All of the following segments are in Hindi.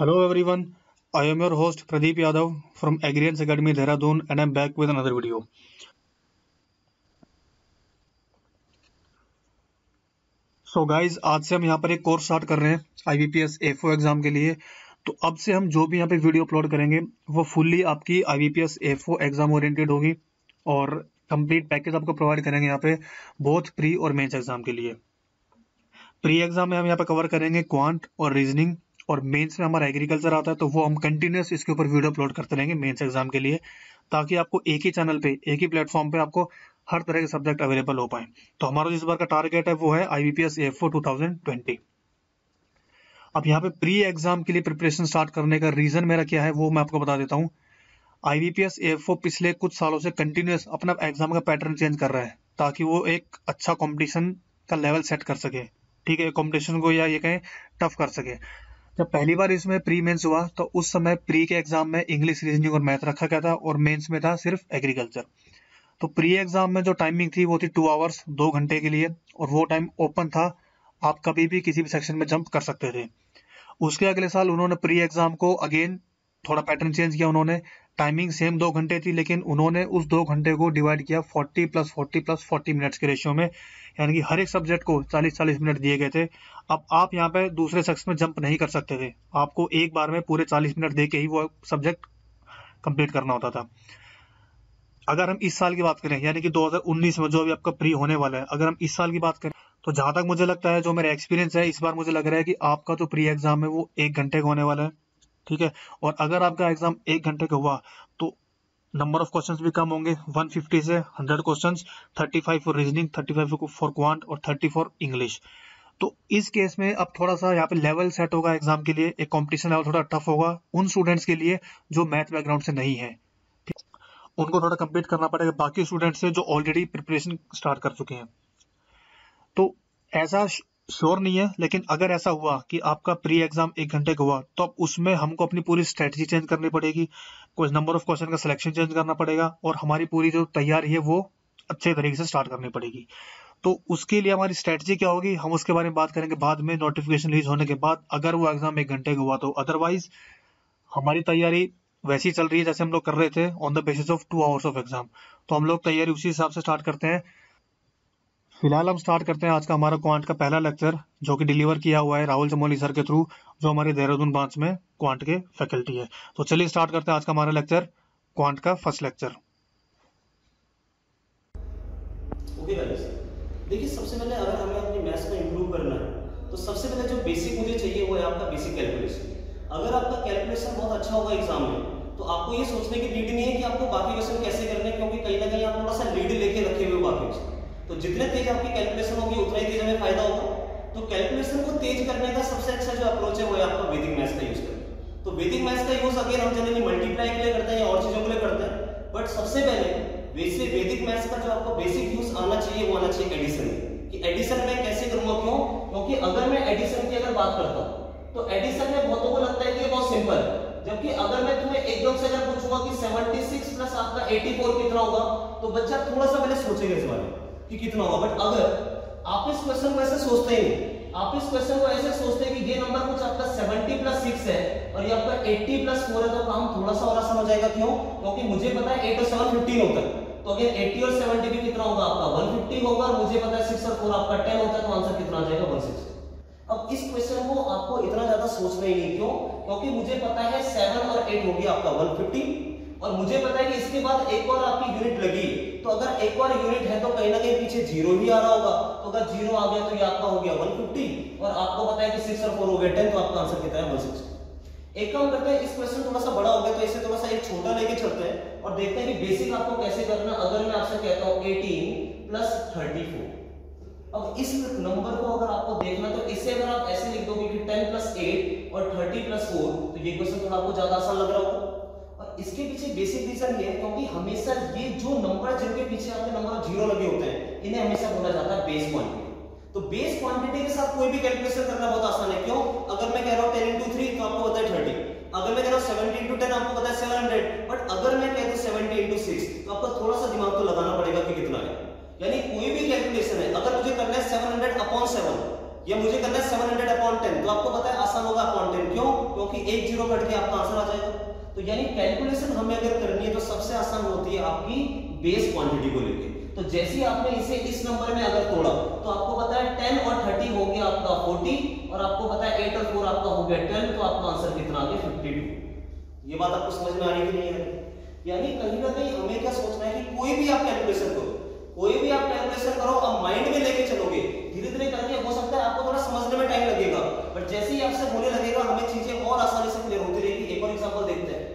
Hello everyone, I am your host Pradeep Yadav from Agrians Academy Dehradun and I am back with another video. So guys आज से हम यहाँ पर एक कोर्स स्टार्ट कर रहे हैं आईबीपीएस एफओ एग्ज़ाम के लिए। तो अब से हम जो भी यहाँ पे वीडियो अपलोड करेंगे वो फुल्ली आपकी आईबीपीएस एफओ एग्ज़ाम ओरिएंटेड होगी और कंप्लीट पैकेज आपको प्रोवाइड करेंगे यहाँ पे बोथ प्री और मेंस एग्ज़ाम के लिए। प्री एग्ज़ाम में हम यहाँ पे कवर करेंगे क्वांट और रीजनिंग और मेंस में हमारा एग्रीकल्चर आता है तो वो हम कंटिन्यूस इसके ऊपर वीडियो अपलोड करते रहेंगे मेंस एग्ज़ाम के लिए, ताकि आपको एक ही चैनल पे, एक ही प्लेटफॉर्म पे आपको हर तरह के सब्जेक्ट अवेलेबल हो पाए। तो हमारा जिस बार का टारगेट है, वो है आईबीपीएस एफ़ टू अब यहाँ पे प्री एग्ज़ाम के लिए प्रिपरेशन स्टार्ट करने का रीजन मेरा क्या है, वो मैं आपको बता देता हूँ। आईबीपीएस एफ़ पिछले कुछ सालों से कंटिन्यूस अपना एग्ज़ाम का पैटर्न चेंज कर रहा है, ताकि वो एक अच्छा कॉम्पिटिशन का लेवल सेट कर सके। ठीक है कॉम्पिटिशन को या ये कहें टफ कर सके। जब पहली बार इसमें प्री मेंस हुआ तो उस समय प्री के एग्ज़ाम में इंग्लिश रीजनिंग और मैथ रखा गया था और मेंस में था सिर्फ़ एग्रीकल्चर। तो प्री एग्ज़ाम में जो टाइमिंग थी वो थी टू आवर्स दो घंटे के लिए, और वो टाइम ओपन था। आप कभी भी किसी भी सेक्शन में जंप कर सकते थे। उसके अगले साल उन्होंने प्री एग्ज़ाम को अगेन थोड़ा पैटर्न चेंज किया उन्होंने। टाइमिंग सेम दो घंटे थी, लेकिन उन्होंने उस दो घंटे को डिवाइड किया 40 प्लस 40 प्लस 40 मिनट्स के रेशियो में। यानी कि हर एक सब्जेक्ट को 40-40 मिनट दिए गए थे। अब आप यहाँ पे दूसरे शख्स में जंप नहीं कर सकते थे। आपको एक बार में पूरे 40 मिनट दे के ही वो सब्जेक्ट कंप्लीट करना होता था। अगर हम इस साल की बात करें, यानी कि 2019 में जो अभी आपका प्री होने वाला है, अगर हम इस साल की बात करें तो जहाँ तक मुझे लगता है, जो मेरा एक्सपीरियंस है, इस बार मुझे लग रहा है कि आपका जो प्री एग्ज़ाम है, वो एक घंटे का होने वाला है। ठीक है? और अगर आपका एग्ज़ाम एक घंटे का हुआ तो नंबर ऑफ़ क्वेश्चंस भी कम होंगे। 150 से 100 questions 35 for reasoning 35 for quant और 30 फॉर इंग्लिश तो इस केस में अब थोड़ा सा यहाँ पे लेवल सेट होगा एग्ज़ाम के लिए। एक कंपटीशन लेवल थोड़ा टफ होगा उन स्टूडेंट्स के लिए जो मैथ बैकग्राउंड से नहीं है। उनको थोड़ा कंप्लीट करना पड़ेगा। बाकी स्टूडेंट्स से जो ऑलरेडी प्रिपरेशन स्टार्ट कर चुके हैं। तो ऐसा श्योर नहीं है, लेकिन अगर ऐसा हुआ कि आपका प्री एग्ज़ाम एक घंटे का हुआ तो उसमें हमको अपनी पूरी स्ट्रेटजी चेंज करनी पड़ेगी, कुछ नंबर ऑफ़ क्वेश्चन का सिलेक्शन चेंज करना पड़ेगा, और हमारी पूरी जो तैयारी है वो अच्छे तरीके से स्टार्ट करनी पड़ेगी। तो उसके लिए हमारी स्ट्रेटजी क्या होगी, हम उसके बारे में बात करेंगे बाद में नोटिफिकेशन रिलीज़ होने के बाद, अगर वो एग्ज़ाम एक घंटे का हुआ तो। अदरवाइज़ हमारी तैयारी वैसी चल रही है जैसे हम लोग कर रहे थे on the basis of two hours of exam तो हम लोग तैयारी उसी हिसाब से स्टार्ट करते हैं। फ़िलहाल हम स्टार्ट करते हैं आज का हमारा क्वांट का पहला लेक्चर जो कि डिलीवर किया हुआ है राहुल चमोली सर के थ्रू जो हमारे देहरादून ब्रांच में क्वांट के फैकल्टी है। तो चलिए स्टार्ट करते हैं आज का हमारा लेक्चर क्वांट का फ़र्स्ट लेक्चर देखिए, सबसे पहले अगर हमें अपनी मैथ्स को इंप्रूव करना है तो सबसे पहले जो बेसिक मुझे चाहिए वो है आपका बेसिक कैलकुलेशन अगर आपका कैलकुलेशन बहुत अच्छा होगा एग्ज़ाम में तो आपको ये सोचने की नीड नहीं है कि आपको बाकी क्वेश्चन कैसे करने क्योंकि कहीं ना कहीं आप थोड़ा सा लीड लेके रखे हुए बाकी क्वेश्चन तो जितने तेज आपकी कैलकुलेशन होगी, उतना ही तेज हमें फ़ायदा होगा। तो कैलकुलेशन को तेज करने का सबसे अच्छा जो अप्रोच है, वो है आपका वैदिक मैथ्स का यूज़ करना। तो वैदिक मैथ्स का यूज़ अगेन हम जनरली मल्टीप्लाई के लिए करते हैं या और चीज़ों के लिए करते हैं बट सबसे पहले वैसे वैदिक मैथ्स का जो आपको बेसिक यूज़ आना चाहिए, वो आना चाहिए एडिशन कि एडिशन में कैसे करूँगा, क्यों? क्योंकि अगर मैं एडिशन की अगर बात करता हूँ तो एडिशन में बहुतों को लगता है कि ये बहुत सिंपल जबकि अगर मैं तुम्हें एकदम से अगर पूछूँगा कि 76 प्लस आपका 84 कितना होगा तो बच्चा थोड़ा सा पहले सोचेगा इस बारे में। कि कितना होगा बट अगर आप इस क्वेश्चन को ऐसे सोचते हैं, आप इस क्वेश्चन को ऐसे सोचते हैं कि ये नंबर कुछ आपका 70 प्लस सिक्स है और ये आपका 80 प्लस फोर है तो काम थोड़ा सा और आसान हो जाएगा। क्यों? क्योंकि मुझे पता है 8 और 7 15 होता है। तो अगर 80 और 70 भी कितना होगा? आपका 150 होगा और मुझे पता है 6 और 4 आपका 10 होता है तो आंसर कितना आ जाएगा? 160 अब इस क्वेश्चन को आपको इतना ज़्यादा सोचना ही नहीं। क्यों? क्योंकि मुझे पता है 7 और 8 हो गया आपका 150 और मुझे पता है कि इसके बाद एक और आपकी यूनिट लगी तो अगर एक और यूनिट है तो कहीं ना कहीं पीछे ज़ीरो ही आ रहा होगा। तो अगर ज़ीरो आ गया तो ये आपका हो गया 150 और आपको पता है कि सिक्स और फोर हो गया टेन तो आपका आंसर कितना है? 160 एक काम करते हैं, इस क्वेश्चन थोड़ा सा बड़ा हो गया तो इसे थोड़ा सा एक छोटा लेके चलते हैं और देखते हैं कि बेसिक आपको कैसे करना अगर मैं आपसे कहता हूँ 18 प्लस 34 अब इस नंबर को अगर आपको देखना तो इसे अगर आप ऐसे लिख दोगे कि 10 प्लस 8 और 30 प्लस 4 तो ये क्वेश्चन थोड़ा आपको ज़्यादा आसान लग रहा होगा। इसके पीछे बेसिक रीजन ये है, क्योंकि हमेशा ये जो नंबर जिनके पीछे आपके नंबर ज़ीरो लगे होते हैं, इन्हें हमेशा बोला जाता है बेस क्वांटिटी तो बेस क्वांटिटी के साथ कोई भी कैलकुलेशन करना बहुत आसान है। क्यों? अगर मैं कह रहा हूँ 10 into 3 तो आपको पता है 30 अगर मैं कह रहा हूँ 70 into 10 आपको पता है 700 बट अगर मैं कह दूँ 70 into 6 तो आपको थोड़ा सा दिमाग तो लगाना पड़ेगा कि कितना है। यानी कोई भी कैलकुलेशन है, अगर मुझे करना है 700 upon 7 या मुझे करना है सेवन हंड्रेड अपॉन टेन तो आपको पता है आसान होगा अपॉन टेन क्यों? क्योंकि एक ज़ीरो कट के आपका आंसर आ जाएगा। तो यानी कैलकुलेशन हमें अगर करनी है तो सबसे आसान होती है आपकी बेस क्वांटिटी को लेके। तो जैसे ही आपने इसे इस नंबर में अगर तोड़ा तो आपको पता है 10 और 30 हो गया आपका 40 और आपको पता है 8 और 4 आपका हो गया 12 तो आपका आंसर कितना आ गया 52 ये बात आपको समझ में आ रही कि नहीं है यानी कहीं ना कहीं हमें क्या सोचना है कि कोई भी आप कैलकुलेशन करो, कोई भी आप कैलकुलेशन करो, अब माइंड में लेके चलोगे धीरे धीरे करके हो सकता है आपको थोड़ा समझने में टाइम लगेगा। बट जैसे ही आपसे होने लगेगा, हमें चीज़ें और आसानी से क्लियर होती रहेगी एक और एग्जांपल देखते हैं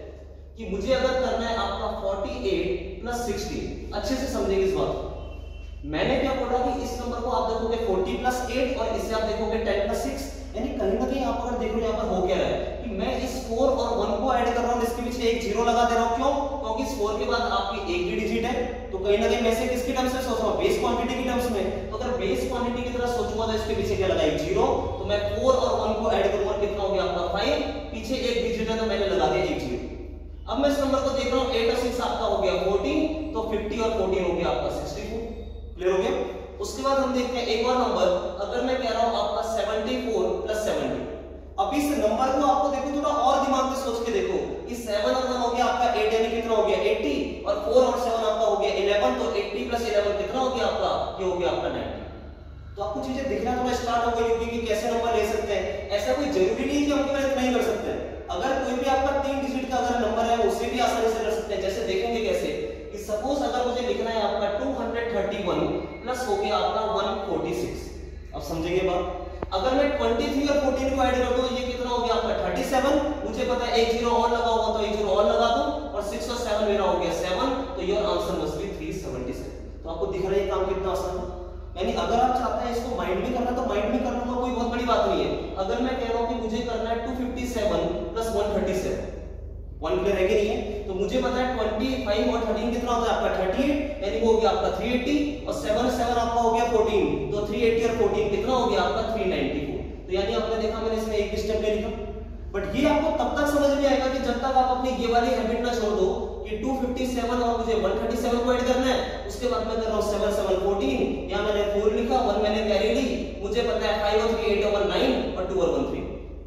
कि मुझे अगर करना है आपका 48 प्लस 60 अच्छे से समझेंगे इस बात मैंने क्या बोला कि इस नंबर को आप देखोगे 40 प्लस 8 और इसे आप देखोगे 10 प्लस 6 यानी कहीं ना कहीं आप अगर देखो यहाँ पर हो क्या रहा है कि मैं इस 4 और 1 को ऐड कर रहा हूँ इसके पीछे एक ज़ीरो लगा दे रहा हूँ। क्यों? क्योंकि इस 4 के बाद आपकी एक ही डिजिट है तो कहीं ना कहीं मैं किसके टर्म्स में सोच रहा हूँ बेस क्वांटिटी की टर्म्स में। तो अगर बेस क्वांटिटी की तरह सोचूँगा तो इसके पीछे क्या लगा एक ज़ीरो तो मैं 4 और 1 को ऐड करूँगा, कितना हो गया आपका 5 पीछे एक डिजिट है तो मैंने लगा दिया एक ज़ीरो अब मैं इस नंबर को देख रहा हूँ 8 और 6 आपका हो गया 14 तो 50 और 14 हो गया आपका 64 क्लियर हो गया? उसके बाद हम देखते हैं एक और नंबर अगर मैं कह रहा हूँ आपका 74 प्लस 70 अब इस नंबर को आपको देखो, थोड़ा और दिमाग में सोच के देखो। इस 7 और 1 हो गया आपका 8 यानी कितना हो गया? 80 और 4 और 7 आपका हो गया 11 तो 80 प्लस 11 कितना हो गया आपका? ये हो गया आपका 90 तो आपको चीज़ें दिखना थोड़ा स्टार्ट हो गई होगी कि कैसे नंबर ले सकते हैं। ऐसा कोई ज़रूरी नहीं कि हम केवल इतना ही कर सकते हैं। अगर कोई भी आपका तीन डिजिट का अगर नंबर है, उसे भी आसानी से कर सकते हैं। जैसे देखेंगे कैसे? कि सपोज़ अगर मुझे लिखना है आपका 231 प्लस हो गया आपका 146 अब समझेंगे बात? अगर मैं 23 और 14 को ऐड कर दूँ, ये कितना हो गया आपका 37 मुझे पता है एक ज़ीरो और लगा होगा तो एक ज़ीरो और लगा दूँ, और 6 और 7 मेरा हो गया 7 तो योर आंसर मस्ट बी 377 तो आपको दिख रहा है काम कितना आसान? यानी अगर आप चाहते हैं इसको माइंड में करना तो माइंड में कर लूँगा कोई बहुत बड़ी बात नहीं है। अगर मैं कह रहा हूँ कि मुझे करना है 257 प्लस 137 वन क्लियर है कि नहीं है? तो मुझे पता है 25 और 13 कितना होता है? आपका 38 यानी वो हो गया आपका 380 और 7 7 आपका हो गया 14 तो 380 और 14 कितना हो गया आपका 394 तो यानी आपने देखा, मैंने इसमें एक स्टेप ले लिखा। बट ये आपको तब तक समझ में आएगा कि जब तक आप अपनी ये वाली हैबिट ना छोड़ दो कि 257 और मुझे 137 को ऐड करना है। उसके बाद मैं कर रहा हूँ 7 7 14 यहाँ मैंने 4 लिखा 1 मैंने कैरी ली। मुझे पता है 5 और 3 8 और 9 और 2 और 1 3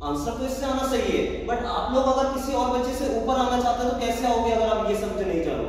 आंसर तो इससे आना सही है। बट आप लोग अगर किसी और बच्चे से ऊपर आना चाहते हैं तो कैसे आओगे अगर आप ये समझ नहीं जानो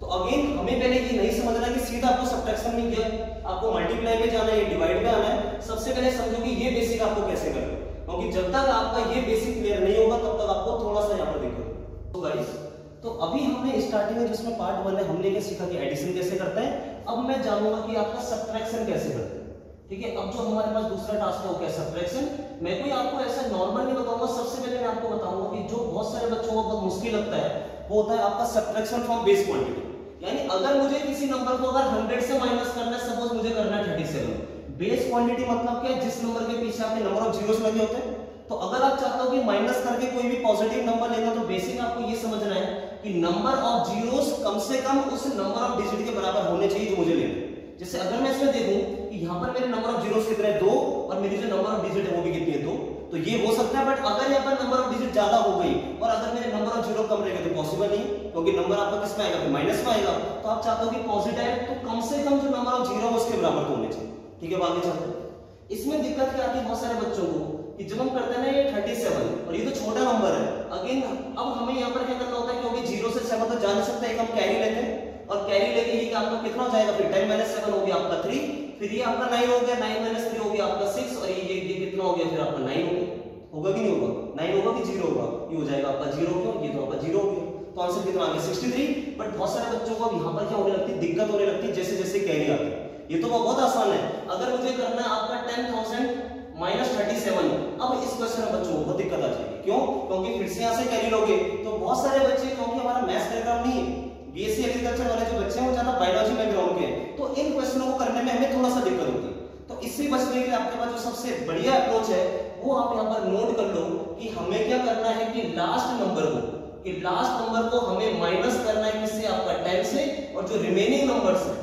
तो अगेन हमें पहले ये नहीं समझना कि सीधा आपको सब्ट्रैक्शन में गया आपको मल्टीप्लाई में जाना है डिवाइड में आना है। सबसे पहले समझो कि ये बेसिक आपको कैसे करना है। क्योंकि जब तक आपका ये बेसिक क्लियर नहीं होगा, तब तक आपको थोड़ा सा यहाँ पर दिक्कत तो गाइस तो अभी हमने स्टार्टिंग में जिसमें पार्ट वन है हमने क्या सीखा कि एडिशन कैसे करते हैं, अब मैं जानूँगा कि आपका सब्ट्रैक्शन कैसे करते हैं। ठीक है, अब जो हमारे पास दूसरा टास्क है, वो क्या सब्ट्रैक्शन मैं कोई आपको ऐसा नॉर्मल नहीं बताऊँगा, सबसे पहले मैं आपको बताऊँगा कि जो बहुत सारे बच्चों को बहुत मुश्किल लगता है, वो होता है आपका सब्ट्रैक्शन फ्रॉम बेस क्वांटिटी यानी अगर मुझे किसी नंबर को अगर 100 से माइनस करना है सपोज़ मुझे करना है 37 बेस क्वांटिटी मतलब क्या जिस नंबर के पीछे आपके नंबर ऑफ़ जीरोस लगे होते हैं। तो अगर आप चाहते हो कि माइनस करके कोई भी पॉजिटिव नंबर लेना तो बेसिक आपको ये समझना है कि नंबर ऑफ़ जीरोस कम से कम उस नंबर ऑफ़ डिजिट के बराबर होने चाहिए जो मुझे लेना है। जैसे अगर मैं इसमें देखूँ कि यहाँ पर मेरे नंबर ऑफ़ जीरोस कितने दो, और मेरी जो नंबर ऑफ़ डिजिट है वो भी कितनी है? दो। तो ये हो सकता है बट अगर यहाँ पर नंबर ऑफ़ डिजिट ज़्यादा हो गई, और अगर मेरे नंबर ऑफ़ ज़ीरो कम रहेगा तो पॉसिबल नहीं क्योंकि नंबर आपका किसमें आएगा? फिर माइनस में आएगा। तो आप चाहते हो कि पॉजिटिव तो कम से कम जो नंबर ऑफ़ ज़ीरो उसके बराबर तो होने चाहिए। ठीक है आगे चलते इसमें दिक्कत क्या आती है बहुत सारे बच्चों को? कि जब हम करते हैं ना ये 37 और ये तो छोटा नंबर है। अगेन अब हमें यहाँ पर क्या करना होता है क्योंकि ज़ीरो से सेवन तो जा नहीं सकता एक हम कैरी लेते हैं। और कैरी लेके ये आपका कितना हो जाएगा? फिर 10 माइनस 7 हो गया आपका 3 फिर ये आपका 9 हो गया 9 माइनस 3 हो गया आपका 6 और ये ये, कितना हो गया? फिर आपका 9 हो गया। होगा कि नहीं होगा? 9 होगा कि 0 होगा? ये हो जाएगा आपका 0 क्यों? ये तो आपका 0 हो गया। तो आंसर कितना आ गया? 63 बट बहुत सारे बच्चों को अब यहाँ पर क्या होने लगती है? दिक्कत होने लगती है जैसे जैसे कैरी आती है। ये तो बहुत आसान है। अगर मुझे करना है आपका 10000 माइनस थर्टी सेवन अब इस क्वेश्चन में बच्चों को दिक्कत आ जाएगी। क्यों? क्योंकि फिर से यहाँ से कैरी लोगे। तो बहुत सारे बच्चे, क्योंकि हमारा मैथ्स बैकग्राउंड नहीं है बीएससी एग्रीकल्चर वाले जो बच्चे हैं वो ज़्यादा बायोलॉजी बैकग्राउंड के हैं। तो इन क्वेश्चनों को करने में हमें थोड़ा सा दिक्कत होती है। तो इससे बचने के लिए आपके पास जो सबसे बढ़िया अप्रोच है, वो आप यहाँ पर नोट कर लो कि हमें क्या करना है कि लास्ट नंबर को, कि लास्ट नंबर को हमें माइनस करना है किससे आपका 10 से, और जो रिमेनिंग नंबर्स है,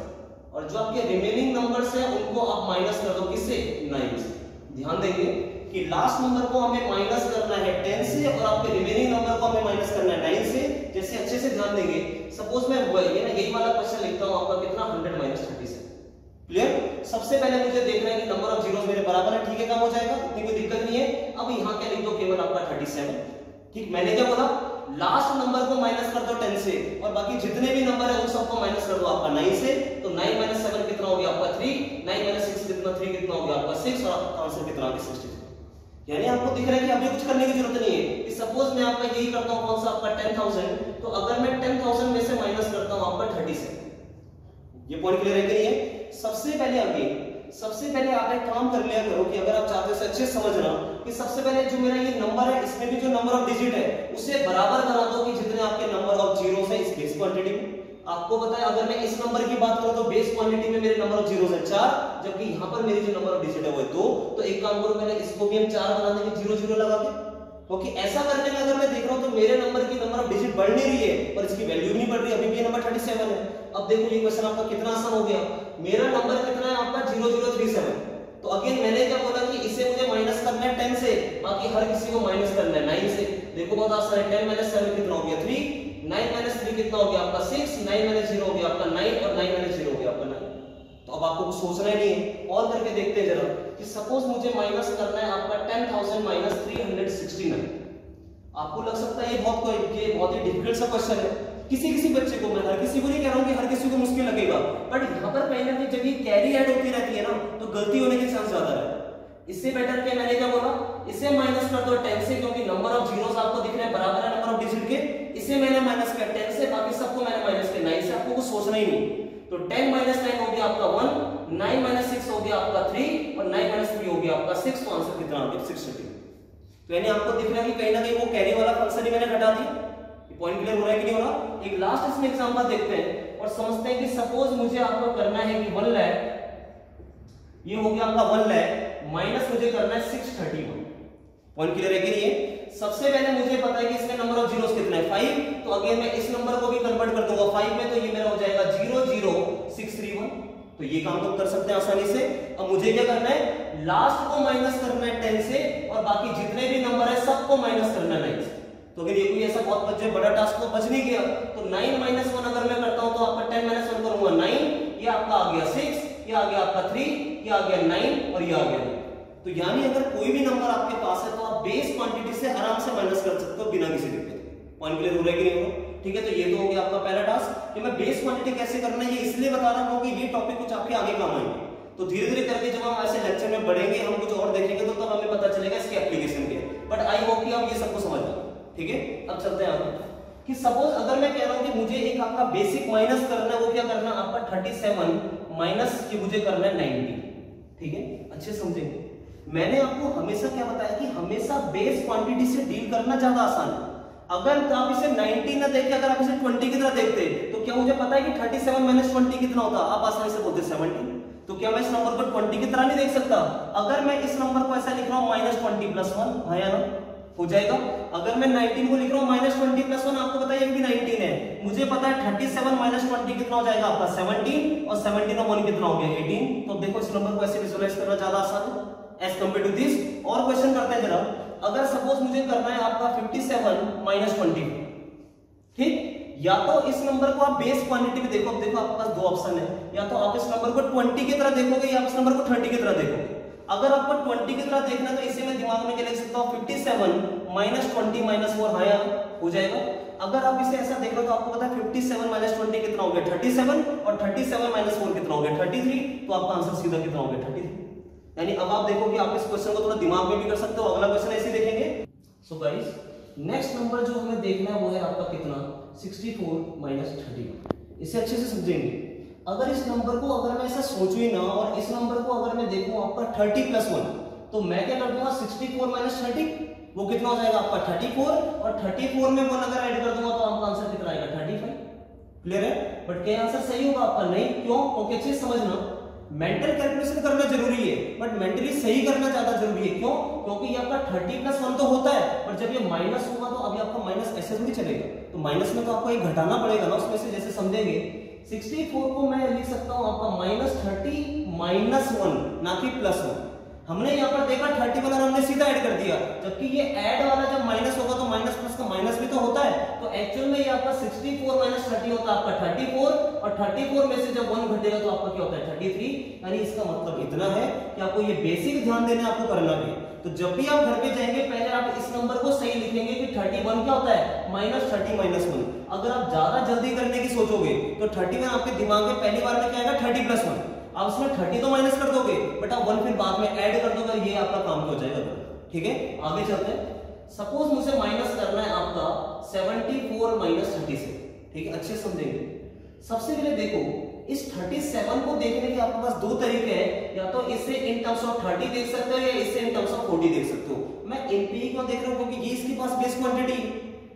और जो आपके रिमेनिंग नंबर्स है, उनको आप माइनस कर दो किससे? 9 से। ध्यान देंगे कि लास्ट नंबर को हमें माइनस करना है 10 से और आपके रिमेनिंग नंबर को हमें माइनस करना है 9 से। जैसे अच्छे से ध्यान देंगे सपोज़ मैं ये ना, यही वाला क्वेश्चन लिखता हूँ, आपका कितना? 100 माइनस 37 क्लियर सबसे पहले मुझे देखना है कि नंबर ऑफ़ ज़ीरो मेरे बराबर है, ठीक है, काम हो जाएगा, इतनी कोई दिक्कत नहीं है। अब यहाँ क्या लिख दो, केवल आपका 37 ठीक, मैंने क्या बोला? लास्ट नंबर को माइनस कर दो टेन से, और बाकी जितने भी नंबर है उन सबको माइनस कर दो आपका 9 से। तो नाइन माइनस सेवन कितना हो गया आपका 3 9 माइनस सिक्स कितना? 3 कितना हो गया आपका 6 और आपका आंसर कितना आ गया 63 यानी आपको दिख रहा है कि अभी कुछ करने की ज़रूरत नहीं है। कि सपोज़ मैं आपका यही करता हूँ, कौन सा? आपका 10000 तो अगर मैं 10000 में से माइनस करता हूँ, आपका 37 ये पॉइंट क्लियर है कि नहीं है? सबसे पहले अभी सबसे पहले आप एक काम कर लिया करो कि अगर आप चाहते हो अच्छे समझना कि सबसे पहले जो मेरा ये नंबर है, इसमें भी जो नंबर ऑफ़ डिजिट है, उसे बराबर करा दो कि जितने आपके नंबर ऑफ़ ज़ीरो है इस बेस क्वांटिटी में। आपको पता है, अगर मैं इस नंबर की बात करूँ तो बेस क्वांटिटी में मेरे नंबर ऑफ़ ज़ीरो है चार, जबकि यहाँ पर मेरी जो नंबर ऑफ़ डिजिट है वो दो। तो एक काम करो पहले इसको भी हम चार बना देंगे ज़ीरो ज़ीरो लगा के, क्योंकि ऐसा करने में अगर मैं देख रहा हूँ तो मेरे नंबर की नंबर ऑफ़ डिजिट बढ़ नहीं रही है और इसकी वैल्यू नहीं बढ़ रही अभी भी नंबर 37 है। अब देखो, ये क्वेश्चन आपका कितना आसान हो गया। मेरा नंबर कितना है? आपका 0037 तो अगेन मैंने क्या बोला कि इसे मुझे माइनस करना है 10 से, बाकी हर किसी को माइनस करना है 9 से। देखो बहुत आसान है 10 माइनस 7 कितना हो गया? 3 9 माइनस 3 कितना हो गया आपका 6 9 माइनस 0 हो गया आपका 9 और 9 माइनस 0 हो गया आपका 9 तो अब आपको कुछ सोचना ही नहीं है। और करके देखते हैं जरा कि सपोज़ मुझे माइनस करना है आपका 10000 माइनस 369 आपको लग सकता है ये बहुत कोई ये बहुत ही डिफ़िकल्ट सा क्वेश्चन है। किसी किसी बच्चे को मैं हर किसी को नहीं कह रहा हूँ कि हर किसी को मुश्किल लगेगा बट यहाँ पर कहीं ना जब ये कैरी ऐड होती रहती है ना तो गलती होने के चांस ज़्यादा है। इससे बेटर के मैंने क्या बोला? इसे माइनस कर दो 10 से, क्योंकि नंबर ऑफ़ जीरोस आपको दिख रहे हैं, बराबर है नंबर ऑफ़ डिजिट के। इसे मैंने माइनस किया 10 से बाकी सबको मैंने माइनस किया 9 से आपको कुछ सोचना ही नहीं। तो 10 माइनस 9 हो गया आपका 1 9 माइनस 6 हो गया आपका 3 और 9 माइनस 3 हो गया आपका 6 तो आंसर कितना आ गया? 630 तो यानी आपको दिख रहा है कि कहीं ना कहीं वो कैरी वाला फ़ंक्शन ही मैंने घटा दी पॉइंट क्लियर हो रहा है कि नहीं हो रहा? एक लास्ट इसमें एग्जांपल देखते हैं और समझते हैं कि सपोज़ मुझे आपको करना है कि 1 लैख ये हो गया आपका 1 लैख माइनस मुझे करना है 631 पॉइंट क्लियर है कि नहीं है? सबसे पहले मुझे पता है कि इसमें नंबर ऑफ़ जीरोस कितना है? 5 तो अगेन मैं इस नंबर को भी कन्वर्ट कर दूँगा 5 में तो ये मेरा हो जाएगा 00631 तो ये काम तो कर सकते हैं आसानी से। अब मुझे क्या करना है? लास्ट को माइनस करना है टेन से, और बाकी जितने भी नंबर है सबको माइनस करना है नाइन से। तो अगर ये कोई ऐसा बहुत बच्चे बड़ा टास्क तो बच नहीं गया। तो नाइन माइनस वन अगर मैं करता हूँ तो आपका टेन माइनस वन करूँगा नाइन ये आपका आ गया सिक्स ये आ गया आपका थ्री ये आ गया नाइन और ये आ गया तो यानी अगर कोई भी नंबर आपके पास है तो आप बेस क्वांटिटी से आराम से माइनस कर सकते हो बिना किसी दिक्कत पॉइंट क्लियर हो रहा है कि नहीं हो ठीक है तो ये तो हो गया आपका पहला टास्क कि मैं बेस क्वांटिटी कैसे करना है, ये इसलिए बता रहा हूँ क्योंकि ये टॉपिक कुछ आपके आगे काम आएँगे। तो धीरे धीरे करके जब हम ऐसे लेक्चर में बढ़ेंगे, हम कुछ और देखेंगे तो तब हमें पता चलेगा इसके एप्लीकेशन के बट आई होप कि आप ये सबको समझ जाओ ठीक है, अब चलते हैं आगे। कि सपोज़ अगर मैं कह रहा हूँ कि मुझे एक आपका बेसिक माइनस करना है, वो क्या करना है? आपका 37 माइनस ये मुझे करना है 90 ठीक है, अच्छे समझेंगे। मैंने आपको हमेशा क्या बताया कि हमेशा बेस क्वांटिटी से डील करना ज़्यादा आसान है। अगर आप इसे 90 ना देखे, अगर आप इसे 20 की तरह देखते तो क्या मुझे पता है कि 37 माइनस ट्वेंटी कितना होता आप आसानी से बोलते 70 तो क्या मैं इस नंबर को 20 की तरह नहीं देख सकता? अगर मैं इस नंबर को ऐसा लिख रहा हूँ माइनस ट्वेंटी प्लस वन हाँ हो जाएगा। अगर मैं 19 को लिख रहा हूँ माइनस ट्वेंटी प्लस वन आपको पता है भी 19 है। मुझे पता है 37 सेवन माइनस ट्वेंटी कितना हो जाएगा? आपका 17 और 17 और 1 कितना हो गया? 18 तो देखो, इस नंबर को ऐसे विजुअलाइज करना ज़्यादा आसान है। एज कंपेयर टू दिस और क्वेश्चन करते हैं जरा। अगर सपोज़ मुझे करना है आपका 57 माइनस ट्वेंटी ठीक? या तो इस नंबर को आप बेस क्वांटिटी में देखो। अब देखो आपके पास दो ऑप्शन है। या तो आप इस नंबर को 20 की तरह देखोगे या इस नंबर को 30 की तरह देखोगे। अगर आपको 20 की तरह देखना तो इसे मैं दिमाग में क्या लिख सकता हूँ? 57 माइनस ट्वेंटी माइनस फोर हाँ हो जाएगा। अगर आप इसे ऐसा देख रहे हो तो आपको पता है 57 माइनस ट्वेंटी कितना हो गया? 37 और 37 माइनस फोर कितना हो गया? 33 तो आपका आंसर सीधा कितना हो गया? 33 यानी अब आप देखो कि आप इस क्वेश्चन को थोड़ा दिमाग में भी कर सकते हो, अगला क्वेश्चन ऐसे देखेंगे। सो गाइस नेक्स्ट नंबर जो हमें देखना है वो है आपका कितना? 64 माइनस थर्टी इसे अच्छे से समझेंगे। अगर इस नंबर को अगर मैं ऐसा सोचू ही ना, और इस नंबर को अगर मैं देखूँ आपका 30 प्लस वन तो मैं क्या कर दूँगा? 64 माइनस थर्टी वो कितना हो जाएगा आपका 34 और 34 में वन अगर ऐड कर दूँगा तो आपका आंसर कितना आएगा? 35 क्लियर है? बट क्या आंसर सही होगा आपका? नहीं। क्यों? क्योंकि चीज़ समझना। मेंटल कैलकुलेशन करना ज़रूरी है बट मेंटली सही करना ज़्यादा ज़रूरी है। क्यों? क्योंकि ये आपका थर्टी प्लस वन तो होता है पर जब ये माइनस होगा तो अभी आपका माइनस ऐसे थोड़ी चलेगा। तो माइनस में तो आपको एक घटाना पड़ेगा ना, उसमें से जैसे समझेंगे। 64 को मैं लिख सकता हूँ आपका माइनस थर्टी माइनस वन ना कि प्लस वन हमने यहाँ पर देखा थर्टी वन और हमने सीधा ऐड कर दिया। जबकि ये ऐड वाला जब माइनस होगा तो माइनस प्लस का माइनस भी तो होता है। तो एक्चुअल में ये आपका 64 फोर माइनस थर्टी होता है आपका 34 और 34 में से जब वन घटेगा तो आपका क्या होता है? 33 यानी इसका मतलब इतना है कि आपको ये बेसिक ध्यान देना आपको करना भी। तो जब भी आप घर पे जाएँगे, पहले आप इस नंबर को सही लिखेंगे कि 31 क्या होता है? माइनस थर्टी माइनस वन अगर आप ज़्यादा जल्दी करने की सोचोगे तो 31 आपके दिमाग में पहली बार में क्या आएगा? 30 प्लस वन आप उसमें थर्टी तो माइनस कर दोगे बट आप वन फिर बाद में ऐड कर दोगे, ये आपका काम हो जाएगा ठीक है? आगे चलते हैं। सपोज़ मुझे माइनस करना है आपका 74 माइनस थर्टी से ठीक है? अच्छे समझेंगे। सबसे पहले देखो, इस 37 को देखने के आपके पास दो तरीके हैं। या तो इसे इन टर्म्स ऑफ़ 30 देख सकते हो या इसे इन टर्म्स ऑफ़ 40 देख सकते हो। मैं एनपी क्यों देख रहा हूँ क्योंकि ये इसके पास बेस क्वांटिटी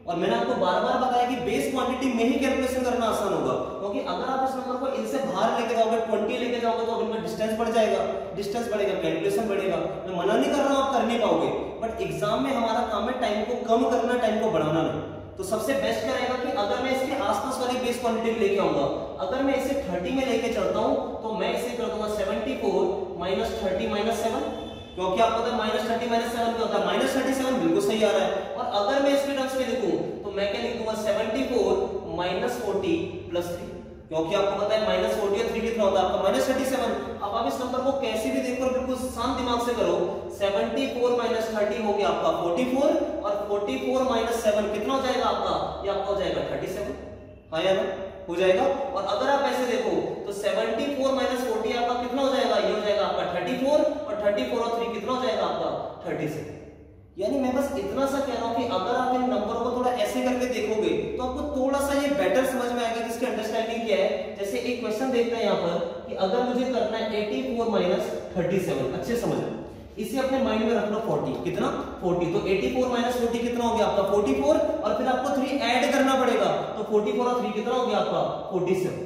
और मैंने आपको बार बार बताया कि बेस क्वांटिटी में ही कैलकुलेशन करना आसान होगा। क्योंकि अगर आप इस नंबर को इनसे बाहर लेके जाओगे 20 लेके जाओगे तो इनका डिस्टेंस बढ़ जाएगा। डिस्टेंस बढ़ेगा कैलकुलेशन बढ़ेगा। मैं मना नहीं कर रहा हूँ आप कर नहीं पाओगे। बट एग्ज़ाम में हमारा काम है टाइम को कम करना टाइम को बढ़ाना। नहीं तो सबसे बेस्ट रहेगा कि अगर मैं इसके आसपास वाली बेस क्वांटिटी लेके आऊँगा, अगर मैं इसे 30 में लेके चलता हूँ तो मैं इसे कर दूँगा 74 माइनस थर्टी माइनस सेवन क्योंकि आपको माइनस थर्टी माइनस सेवन क्या होता है। माइनस थर्टी सेवन बिल्कुल सही आ रहा है। अगर मैं इसके टर्म्स में लिखूं तो मैं क्या लिख दूँगा seventy four minus forty plus three क्योंकि आपको पता है माइनस फोर्टी और थ्री कितना होता है? आपका माइनस थर्टी सेवन अब आप इस नंबर को कैसे भी देखो बिल्कुल शांत दिमाग से करो। सेवेंटी फोर माइनस थर्टी हो गया आपका फोर्टी फोर और फोर्टी फोर माइनस सेवन कितना हो जाएगा आपका? ये आपका हो जाएगा थर्टी सेवन हाँ या हो जाएगा। और अगर आप ऐसे देखो तो 74 माइनस फोर्टी आपका कितना हो जाएगा? ये हो जाएगा आपका 34 और 34 और 3 कितना हो जाएगा आपका? 37 यानी मैं बस इतना सा कह रहा हूँ कि अगर आप इन नंबर को थोड़ा ऐसे करके देखोगे तो आपको थोड़ा सा ये बेटर समझ में आएगा कि इसकी अंडरस्टैंडिंग क्या है। जैसे एक क्वेश्चन देखते हैं यहाँ पर कि अगर मुझे करना है 84 माइनस थर्टी अच्छे समझ इसे अपने माइंड में रख लो 40 कितना? 40 तो 84 माइनस फोर्टी कितना हो गया आपका? 44 और फिर आपको 3 ऐड करना पड़ेगा। तो 44 और 3 कितना हो गया आपका? 47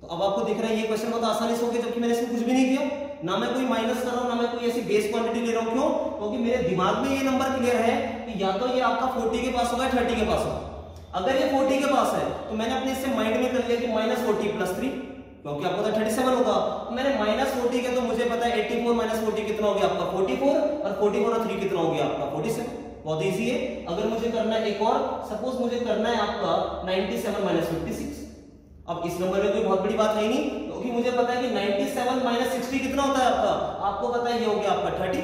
तो अब आपको दिख रहा है ये क्वेश्चन बहुत आसानी से हो गया, जबकि मैंने इसमें कुछ भी नहीं किया। ना मैं कोई माइनस कर रहा हूँ, ना मैं कोई ऐसी बेस क्वांटिटी ले रहा हूँ, क्यों? क्योंकि तो मेरे दिमाग में ये नंबर क्लियर है कि या तो ये आपका 40 के पास होगा 30 के पास होगा। अगर ये 40 के पास है तो मैंने अपने इससे माइंड में कर लिया कि माइनस फोर्टी प्लस थ्री क्योंकि आपको तो 37 होगा। मैंने माइनस फोर्टी के तो मुझे पता है 84 माइनस फोर्टी कितना हो गया आपका? 44 और 44 और थ्री कितना हो गया आपका? 47 बहुत ईजी है। अगर मुझे करना है एक और सपोज़ मुझे करना है आपका 97 माइनस फिफ्टी अब इस नंबर में कोई बहुत बड़ी बात नहीं, क्योंकि तो मुझे पता है कि 97 सेवन माइनस सिक्सटी कितना होता है आपका? आपको पता है ये हो गया आपका 30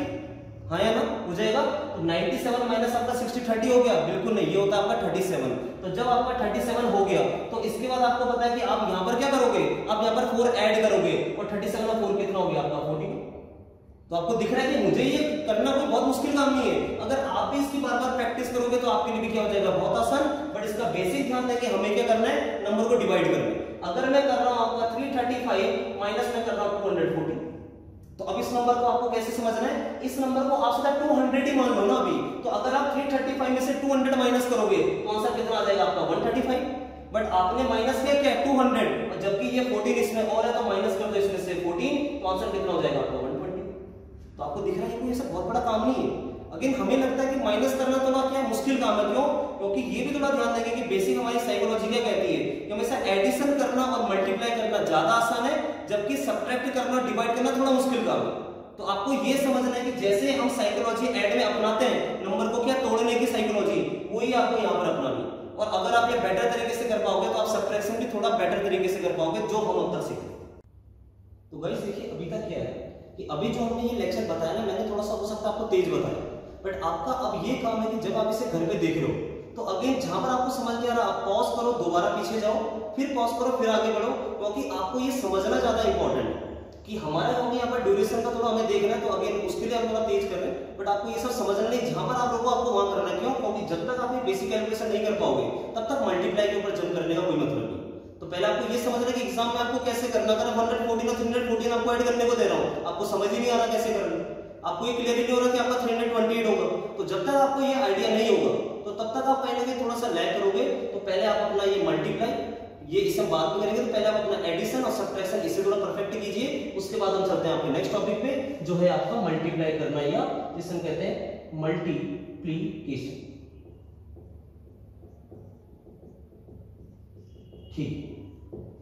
हाँ या ना? हो जाएगा? तो 97 सेवन माइनस आपका 60 30 हो गया। बिल्कुल नहीं, ये होता आपका 37 तो जब आपका 37 हो गया तो इसके बाद आपको पता है कि आप यहाँ पर क्या करोगे? आप यहाँ पर फोर एड करोगे, और 37 और फोर कितना हो गया आपका? 40 तो आपको दिख रहा है कि मुझे ये करना कोई बहुत मुश्किल काम नहीं है। अगर आप भी इसकी बार बार प्रैक्टिस करोगे तो आपके लिए भी क्या हो जाएगा? बहुत आसान बट इसका बेसिक ध्यान है कि हमें क्या करना है? नंबर को डिवाइड करना अगर मैं कर रहा हूँ आपका 335 माइनस में कर रहा हूँ 240 तो अब इस नंबर को आपको कैसे समझना है? इस नंबर को आप सीधा 200 ही मान लो ना अभी। तो अगर आप 335 में से 200 माइनस करोगे तो आंसर कितना आ जाएगा आपका? 135 बट आपने माइनस किया क्या? 200 और जबकि ये 14 इसमें और है तो माइनस कर दो इसमें से 14 तो आंसर कितना हो जाएगा आपका? 120 तो आपको दिख रहा है कि ऐसा बहुत बड़ा काम नहीं है। अगेन हमें लगता है कि माइनस करना थोड़ा क्या मुश्किल काम है, क्यों? क्योंकि ये भी थोड़ा ध्यान देंगे कि बेसिक हमारी साइकोलॉजी क्या कहती है कि हमेशा एडिशन करना और मल्टीप्लाई करना ज़्यादा आसान है, जबकि सब्ट्रैक्ट करना डिवाइड करना थोड़ा मुश्किल काम है। तो आपको ये समझना है कि जैसे हम साइकोलॉजी एड में अपनाते हैं नंबर को क्या तोड़ने की साइकोलॉजी वही आपको यहाँ पर अपनानी और अगर आप ये बेटर तरीके से कर पाओगे तो आप सब्ट्रैक्शन भी थोड़ा बेटर तरीके से कर पाओगे, जो हम अब तक सीखे तो गाइस देखिए, अभी तक क्या है? कि अभी जो हमने ये लेक्चर बताया ना, मैंने थोड़ा सा हो सकता है आपको तेज बताया। बट आपका अब ये काम है कि जब आप इसे घर पे देख रहे हो तो अगेन जहाँ पर आपको समझ नहीं आ रहा, आप पॉज करो, दोबारा पीछे जाओ, फिर पॉज करो, फिर आगे बढ़ो, क्योंकि आपको ये समझना ज़्यादा इंपॉर्टेंट है कि हमारे होंगे यहाँ पर ड्यूरेशन का थोड़ा हमें देखना है तो अगेन उसके लिए हम थोड़ा तेज कर रहे हैं। बट आपको ये सब समझना नहीं, जहाँ पर आप लोगों आपको वहाँ करना क्यों? क्योंकि जब तक आप ये बेसिक कैलकुलेशन नहीं कर पाओगे, तब तक मल्टीप्लाई के ऊपर जम करने का कोई मतलब नहीं। तो पहले आपको ये समझना कि एग्ज़ाम में आपको कैसे करना अगर 114 और 314 आपको ऐड करने को दे रहा हूँ। आपको समझ ही नहीं आ रहा कैसे करना आपको ये क्लियर नहीं हो रहा कि आपका 328 होगा। तो जब तक आपको ये आइडिया नहीं होगा तो तब तक आप पहले थोड़ा सा लैग करोगे। तो पहले आप अपना ये मल्टीप्लाई ये इसे बात में करेंगे तो पहले आप अपना एडिशन और सब्ट्रैक्शन इसे थोड़ा परफेक्ट कीजिए। उसके बाद हम चलते हैं आपके नेक्स्ट टॉपिक पे, जो है आपका मल्टीप्लाई करना या जिसे हम कहते हैं मल्टीप्लीकेशन ठीक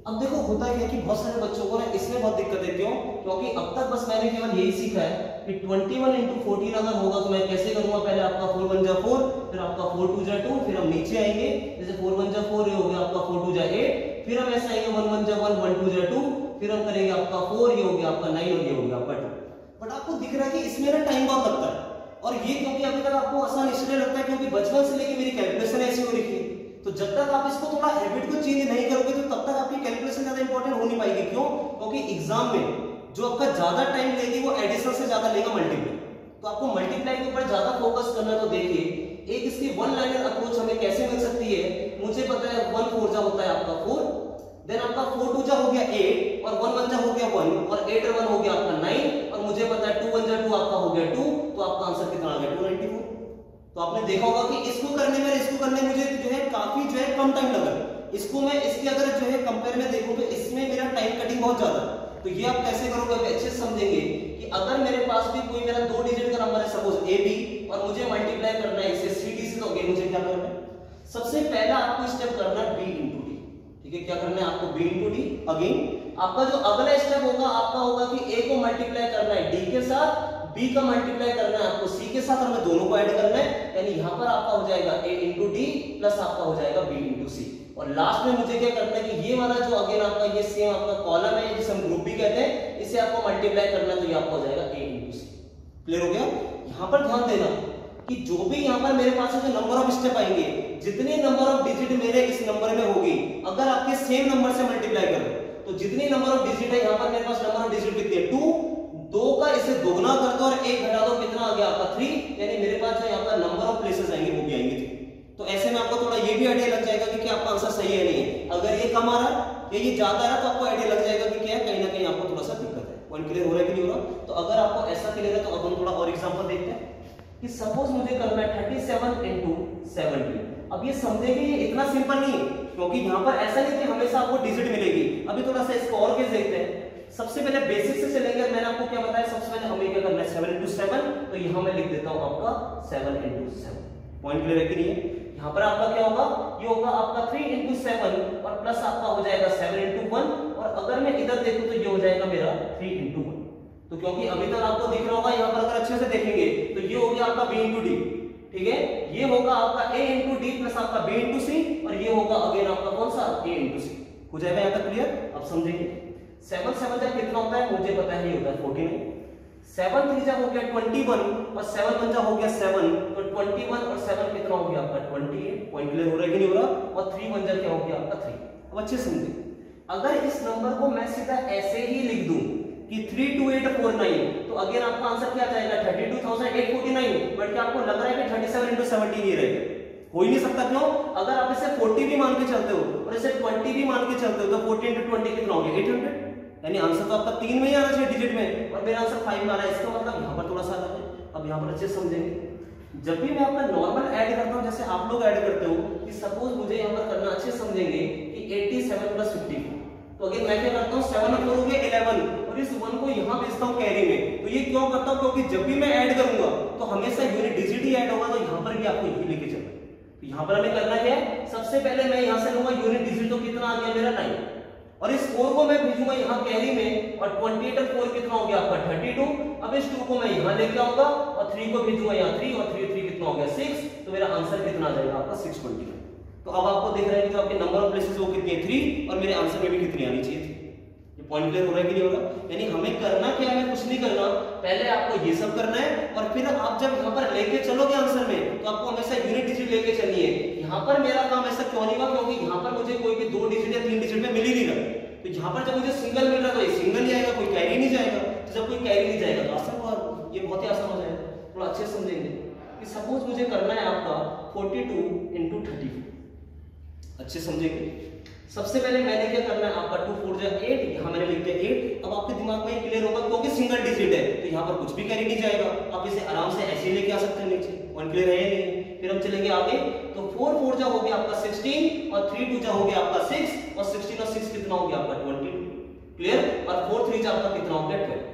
अब देखो होता क्या कि बहुत सारे बच्चों को ना इसमें बहुत दिक्कत है, क्यों? क्योंकि अब तक बस मैंने केवल यही सीखा है कि 21 वन इंटू फोर्टीन अगर होगा तो मैं कैसे करूँगा? पहले आपका फोर वन जा फोर फिर आपका फोर टू जा टू फिर हम नीचे आएँगे। जैसे फोर वन जा फोर ये हो गया आपका फोर टू जा एट फिर हम ऐसे आएँगे वन वन जा वन वन टू जा टू फिर हम करेंगे आपका फोर ये हो गया आपका नाइन और ये हो गया आपका टू बट आपको दिख रहा है कि इसमें ना टाइम बहुत लगता है। और ये क्योंकि अभी तक आपको आसान इसलिए लगता है क्योंकि बचपन से लेके मेरी कैलकुलेशन ऐसी हो रही है तो जब तक आप इसको थोड़ा हैबिट को चेंज नहीं करोगे तो तब तक आपकी कैलकुलेशन ज़्यादा इंपॉर्टेंट हो नहीं पाएगी। क्यों? क्योंकि एग्ज़ाम में जो आपका ज़्यादा टाइम लेगी, वो एडिशन से ज़्यादा लेगा मल्टीप्लाई तो आपको मल्टीप्लाई के ऊपर ज़्यादा फोकस करना तो देखिए, एक इसकी वन लाइनर अप्रोच हमें कैसे मिल सकती है? मुझे पता है वन फोर जा होता है आपका फोर देन आपका फोर टू जा हो गया एट और वन वन जा हो गया वन और एट वन हो गया आपका नाइन और मुझे पता है टू वन जा टू आपका हो गया टू तो आपका आंसर कितना आ गया? टू नाइनटी फोर तो आपने देखा होगा कि इसको करने में, इसको करने मुझे जो है काफ़ी जो है कम टाइम लगा। इसको मैं इसके अगर जो है कंपेयर में देखूँ तो इसमें मेरा टाइम कटिंग बहुत ज़्यादा तो ये आप कैसे करोगे? आप अच्छे समझेंगे कि अगर मेरे पास भी कोई मेरा दो डिजिट का नंबर है सपोज़ ए बी और मुझे मल्टीप्लाई करना है इसे सी डी से तो अगेन मुझे क्या करना है? सबसे पहला आपको स्टेप करना है बी इंटू डी ठीक है, क्या करना है आपको बी इंटू डी अगेन आपका जो अगला स्टेप होगा, आपका होगा कि ए को मल्टीप्लाई करना है डी के साथ बी का मल्टीप्लाई करना है, आपको सी के साथ और हमें दोनों को ऐड करना है, यानी यहाँ पर आपका हो जाएगा a इंटू डी प्लस आपका हो जाएगा b इंटू सी और लास्ट में मुझे क्या करना है कि ये वाला जो अगेन आपका, ये सेम आपका कॉलम है जिसे हम ग्रुप भी कहते हैं, इसे आपको मल्टीप्लाई करना है तो ये आपका हो जाएगा a इंटू सी क्लियर हो गया? यहाँ पर ध्यान देना कि जो भी यहाँ पर मेरे पास जो नंबर ऑफ़ स्टेप आएँगे, जितने नंबर ऑफ़ डिजिट मेरे इस नंबर में होगी, अगर आपके सेम नंबर से मल्टीप्लाई करो तो जितनी नंबर ऑफ़ डिजिट है, यहाँ पर मेरे पास नंबर ऑफ़ डिजिट कितनी टू दो का इसे दोगुना कर दो और एक घटा दो कितना आ गया आपका थ्री यानी मेरे पास जो यहाँ पर नंबर ऑफ़ प्लेसेस आएँगे, वो भी आएँगे तो ऐसे में आपको थोड़ा ये भी आइडिया लग जाएगा कि क्या आपका आंसर सही है नहीं है। अगर ये कम आ रहा है, या ये ज़्यादा रहा तो आपको आइडिया लग जाएगा कि क्या कहीं ना कहीं आपको थोड़ा सा दिक्कत है। पॉइंट क्लियर हो रहा है कि नहीं हो रहा? तो अगर आपको ऐसा क्लियर है तो अब हम थोड़ा और एग्ज़ाम्पल देखते हैं। कि सपोज़ मुझे करना है थर्टी सेवन इंटू सेवनटी अब ये समझेंगे ये इतना सिंपल नहीं है, क्योंकि यहाँ पर ऐसा नहीं कि हमेशा आपको डिजिट मिलेगी। अभी थोड़ा सा इसको और केस देखते हैं। सबसे पहले बेसिक से चलेंगे मैंने आपको क्या बताया, सबसे पहले हमें क्या करना है? सेवन इंटू सेवन तो यहाँ मैं लिख देता हूँ आपका seven into seven point clear है कि नहीं है? यहाँ पर आपका क्या होगा? ये होगा आपका थ्री इंटू सेवन और प्लस आपका हो जाएगा सेवन इंटू वन और अगर मैं इधर देखूँ तो ये हो जाएगा मेरा थ्री इंटू वन तो क्योंकि अभी तक आपको दिख रहा होगा, यहाँ पर अगर अच्छे से देखेंगे तो ये हो गया आपका बी इंटू डी ठीक है? ये होगा आपका ए इंटू डी प्लस आपका बी इंटू सी और ये होगा अगेन आपका कौन सा? ए इंटू सी हो जाएगा यहाँ तक क्लियर अब समझेंगे? सेवन सेवन जब कितना होता है? मुझे पता है ये होता है। फोर्टी नाइन सेवन थ्री जब हो गया ट्वेंटी वन और सेवन वन जब हो गया सेवन तो ट्वेंटी वन और सेवन कितना हो गया आपका? ट्वेंटी एट पॉइंट क्लियर हो रहा है कि नहीं हो रहा? और थ्री वन जब क्या हो गया आपका? थ्री अब अच्छे समझे। अगर इस नंबर को मैं सीधा ऐसे ही लिख दूँ कि three two eight four nine तो अगेन आपका आंसर क्या जाएगा? Thirty two thousand eight forty nine but क्या आपको लग रहा है कि थर्टी सेवन इंटू सेवनटीन ही रहेगा हो ही नहीं सकता क्यों? अगर आप इसे 40 भी मान के चलते हो और इसे 20 भी मान के चलते हो तो 40 इंटू 20 कितना हो गया? 800 यानी आंसर तो आपका तीन में ही आना चाहिए डिजिट में। और मेरा आंसर फाइव में आ रहा है, इसका मतलब यहाँ पर थोड़ा सा अलग है अब यहाँ पर अच्छे समझेंगे। जब भी मैं आपका नॉर्मल ऐड करता हूँ, जैसे आप लोग ऐड करते हो, कि सपोज़ मुझे यहाँ पर करना अच्छे समझेंगे कि 87 प्लस 54 तो अगर मैं क्या करता हूँ सेवन फोर हो गया इलेवन और इस वन को यहाँ भेजता हूँ कैरी में। तो ये क्यों करता हूँ? क्योंकि जब भी मैं ऐड करूँगा तो हमेशा यूनिट डिजिट ही ऐड होगा तो यहाँ पर भी आपको यही लेके चलना तो यहाँ पर हमें करना क्या है? सबसे पहले मैं यहाँ से लूँगा यूनिट डिजिट तो कितना आ गया मेरा नाइन और इस 4 को मैं भेजूँगा यहाँ कैरी में, और 28 और 4 कितना हो गया आपका? 32 अब इस 2 को मैं यहाँ लेके आऊँगा, और 3 को भेजूँगा यहाँ 3 और 3 3 कितना हो गया? 6 तो मेरा आंसर कितना आ जाएगा आपका? 620 तो अब आपको देख रहे हैं कि जो आपके नंबर ऑफ़ प्लेसेस वो कितनी है? 3 और मेरे आंसर में भी कितनी आनी चाहिए ये पॉइंट क्लियर हो रहा है कि नहीं हो रहा? यानी हमें करना क्या है? कुछ नहीं करना। पहले आपको ये सब करना है, और फिर आप जब यहाँ पर लेके चलोगे आंसर तो आपको हमेशा यूनिट डिजिट लेके चलिए। यहाँ पर मेरा काम ऐसा क्यों नहीं हुआ? क्योंकि यहाँ पर मुझे कोई भी दो डिजिट या तीन डिजिट में मिल ही नहीं रहा। तो यहाँ पर जब मुझे सिंगल मिल रहा तो ये सिंगल ही आएगा, कोई कैरी नहीं जाएगा। तो जब कोई कैरी नहीं जाएगा तो आसान हुआ। ये बहुत ही आसान हो जाएगा। थोड़ा अच्छे समझेंगे। कि सपोज़ मुझे करना है आपका 42 टू इंटू थर्टी अच्छे समझेंगे। सबसे पहले मैंने क्या करना है? आपका टू फोर जो एट यहाँ मैंने लिख दिया एट अब आपके दिमाग में क्लियर होगा क्योंकि सिंगल डिजिट है। तो यहाँ पर कुछ भी कैरी नहीं जाएगा। आप इसे आराम से ऐसे लेके आ सकते हैं नीचे। वन क्लियर है नहीं, फिर हम चलेंगे आगे तो फोर फोर जा हो गया आपका सिक्सटीन और थ्री टू जा हो गया आपका सिक्स और सिक्सटीन और सिक्स कितना हो गया आपका ट्वेंटी क्लियर और फोर थ्री जा आपका कितना हो गया ट्वेल्व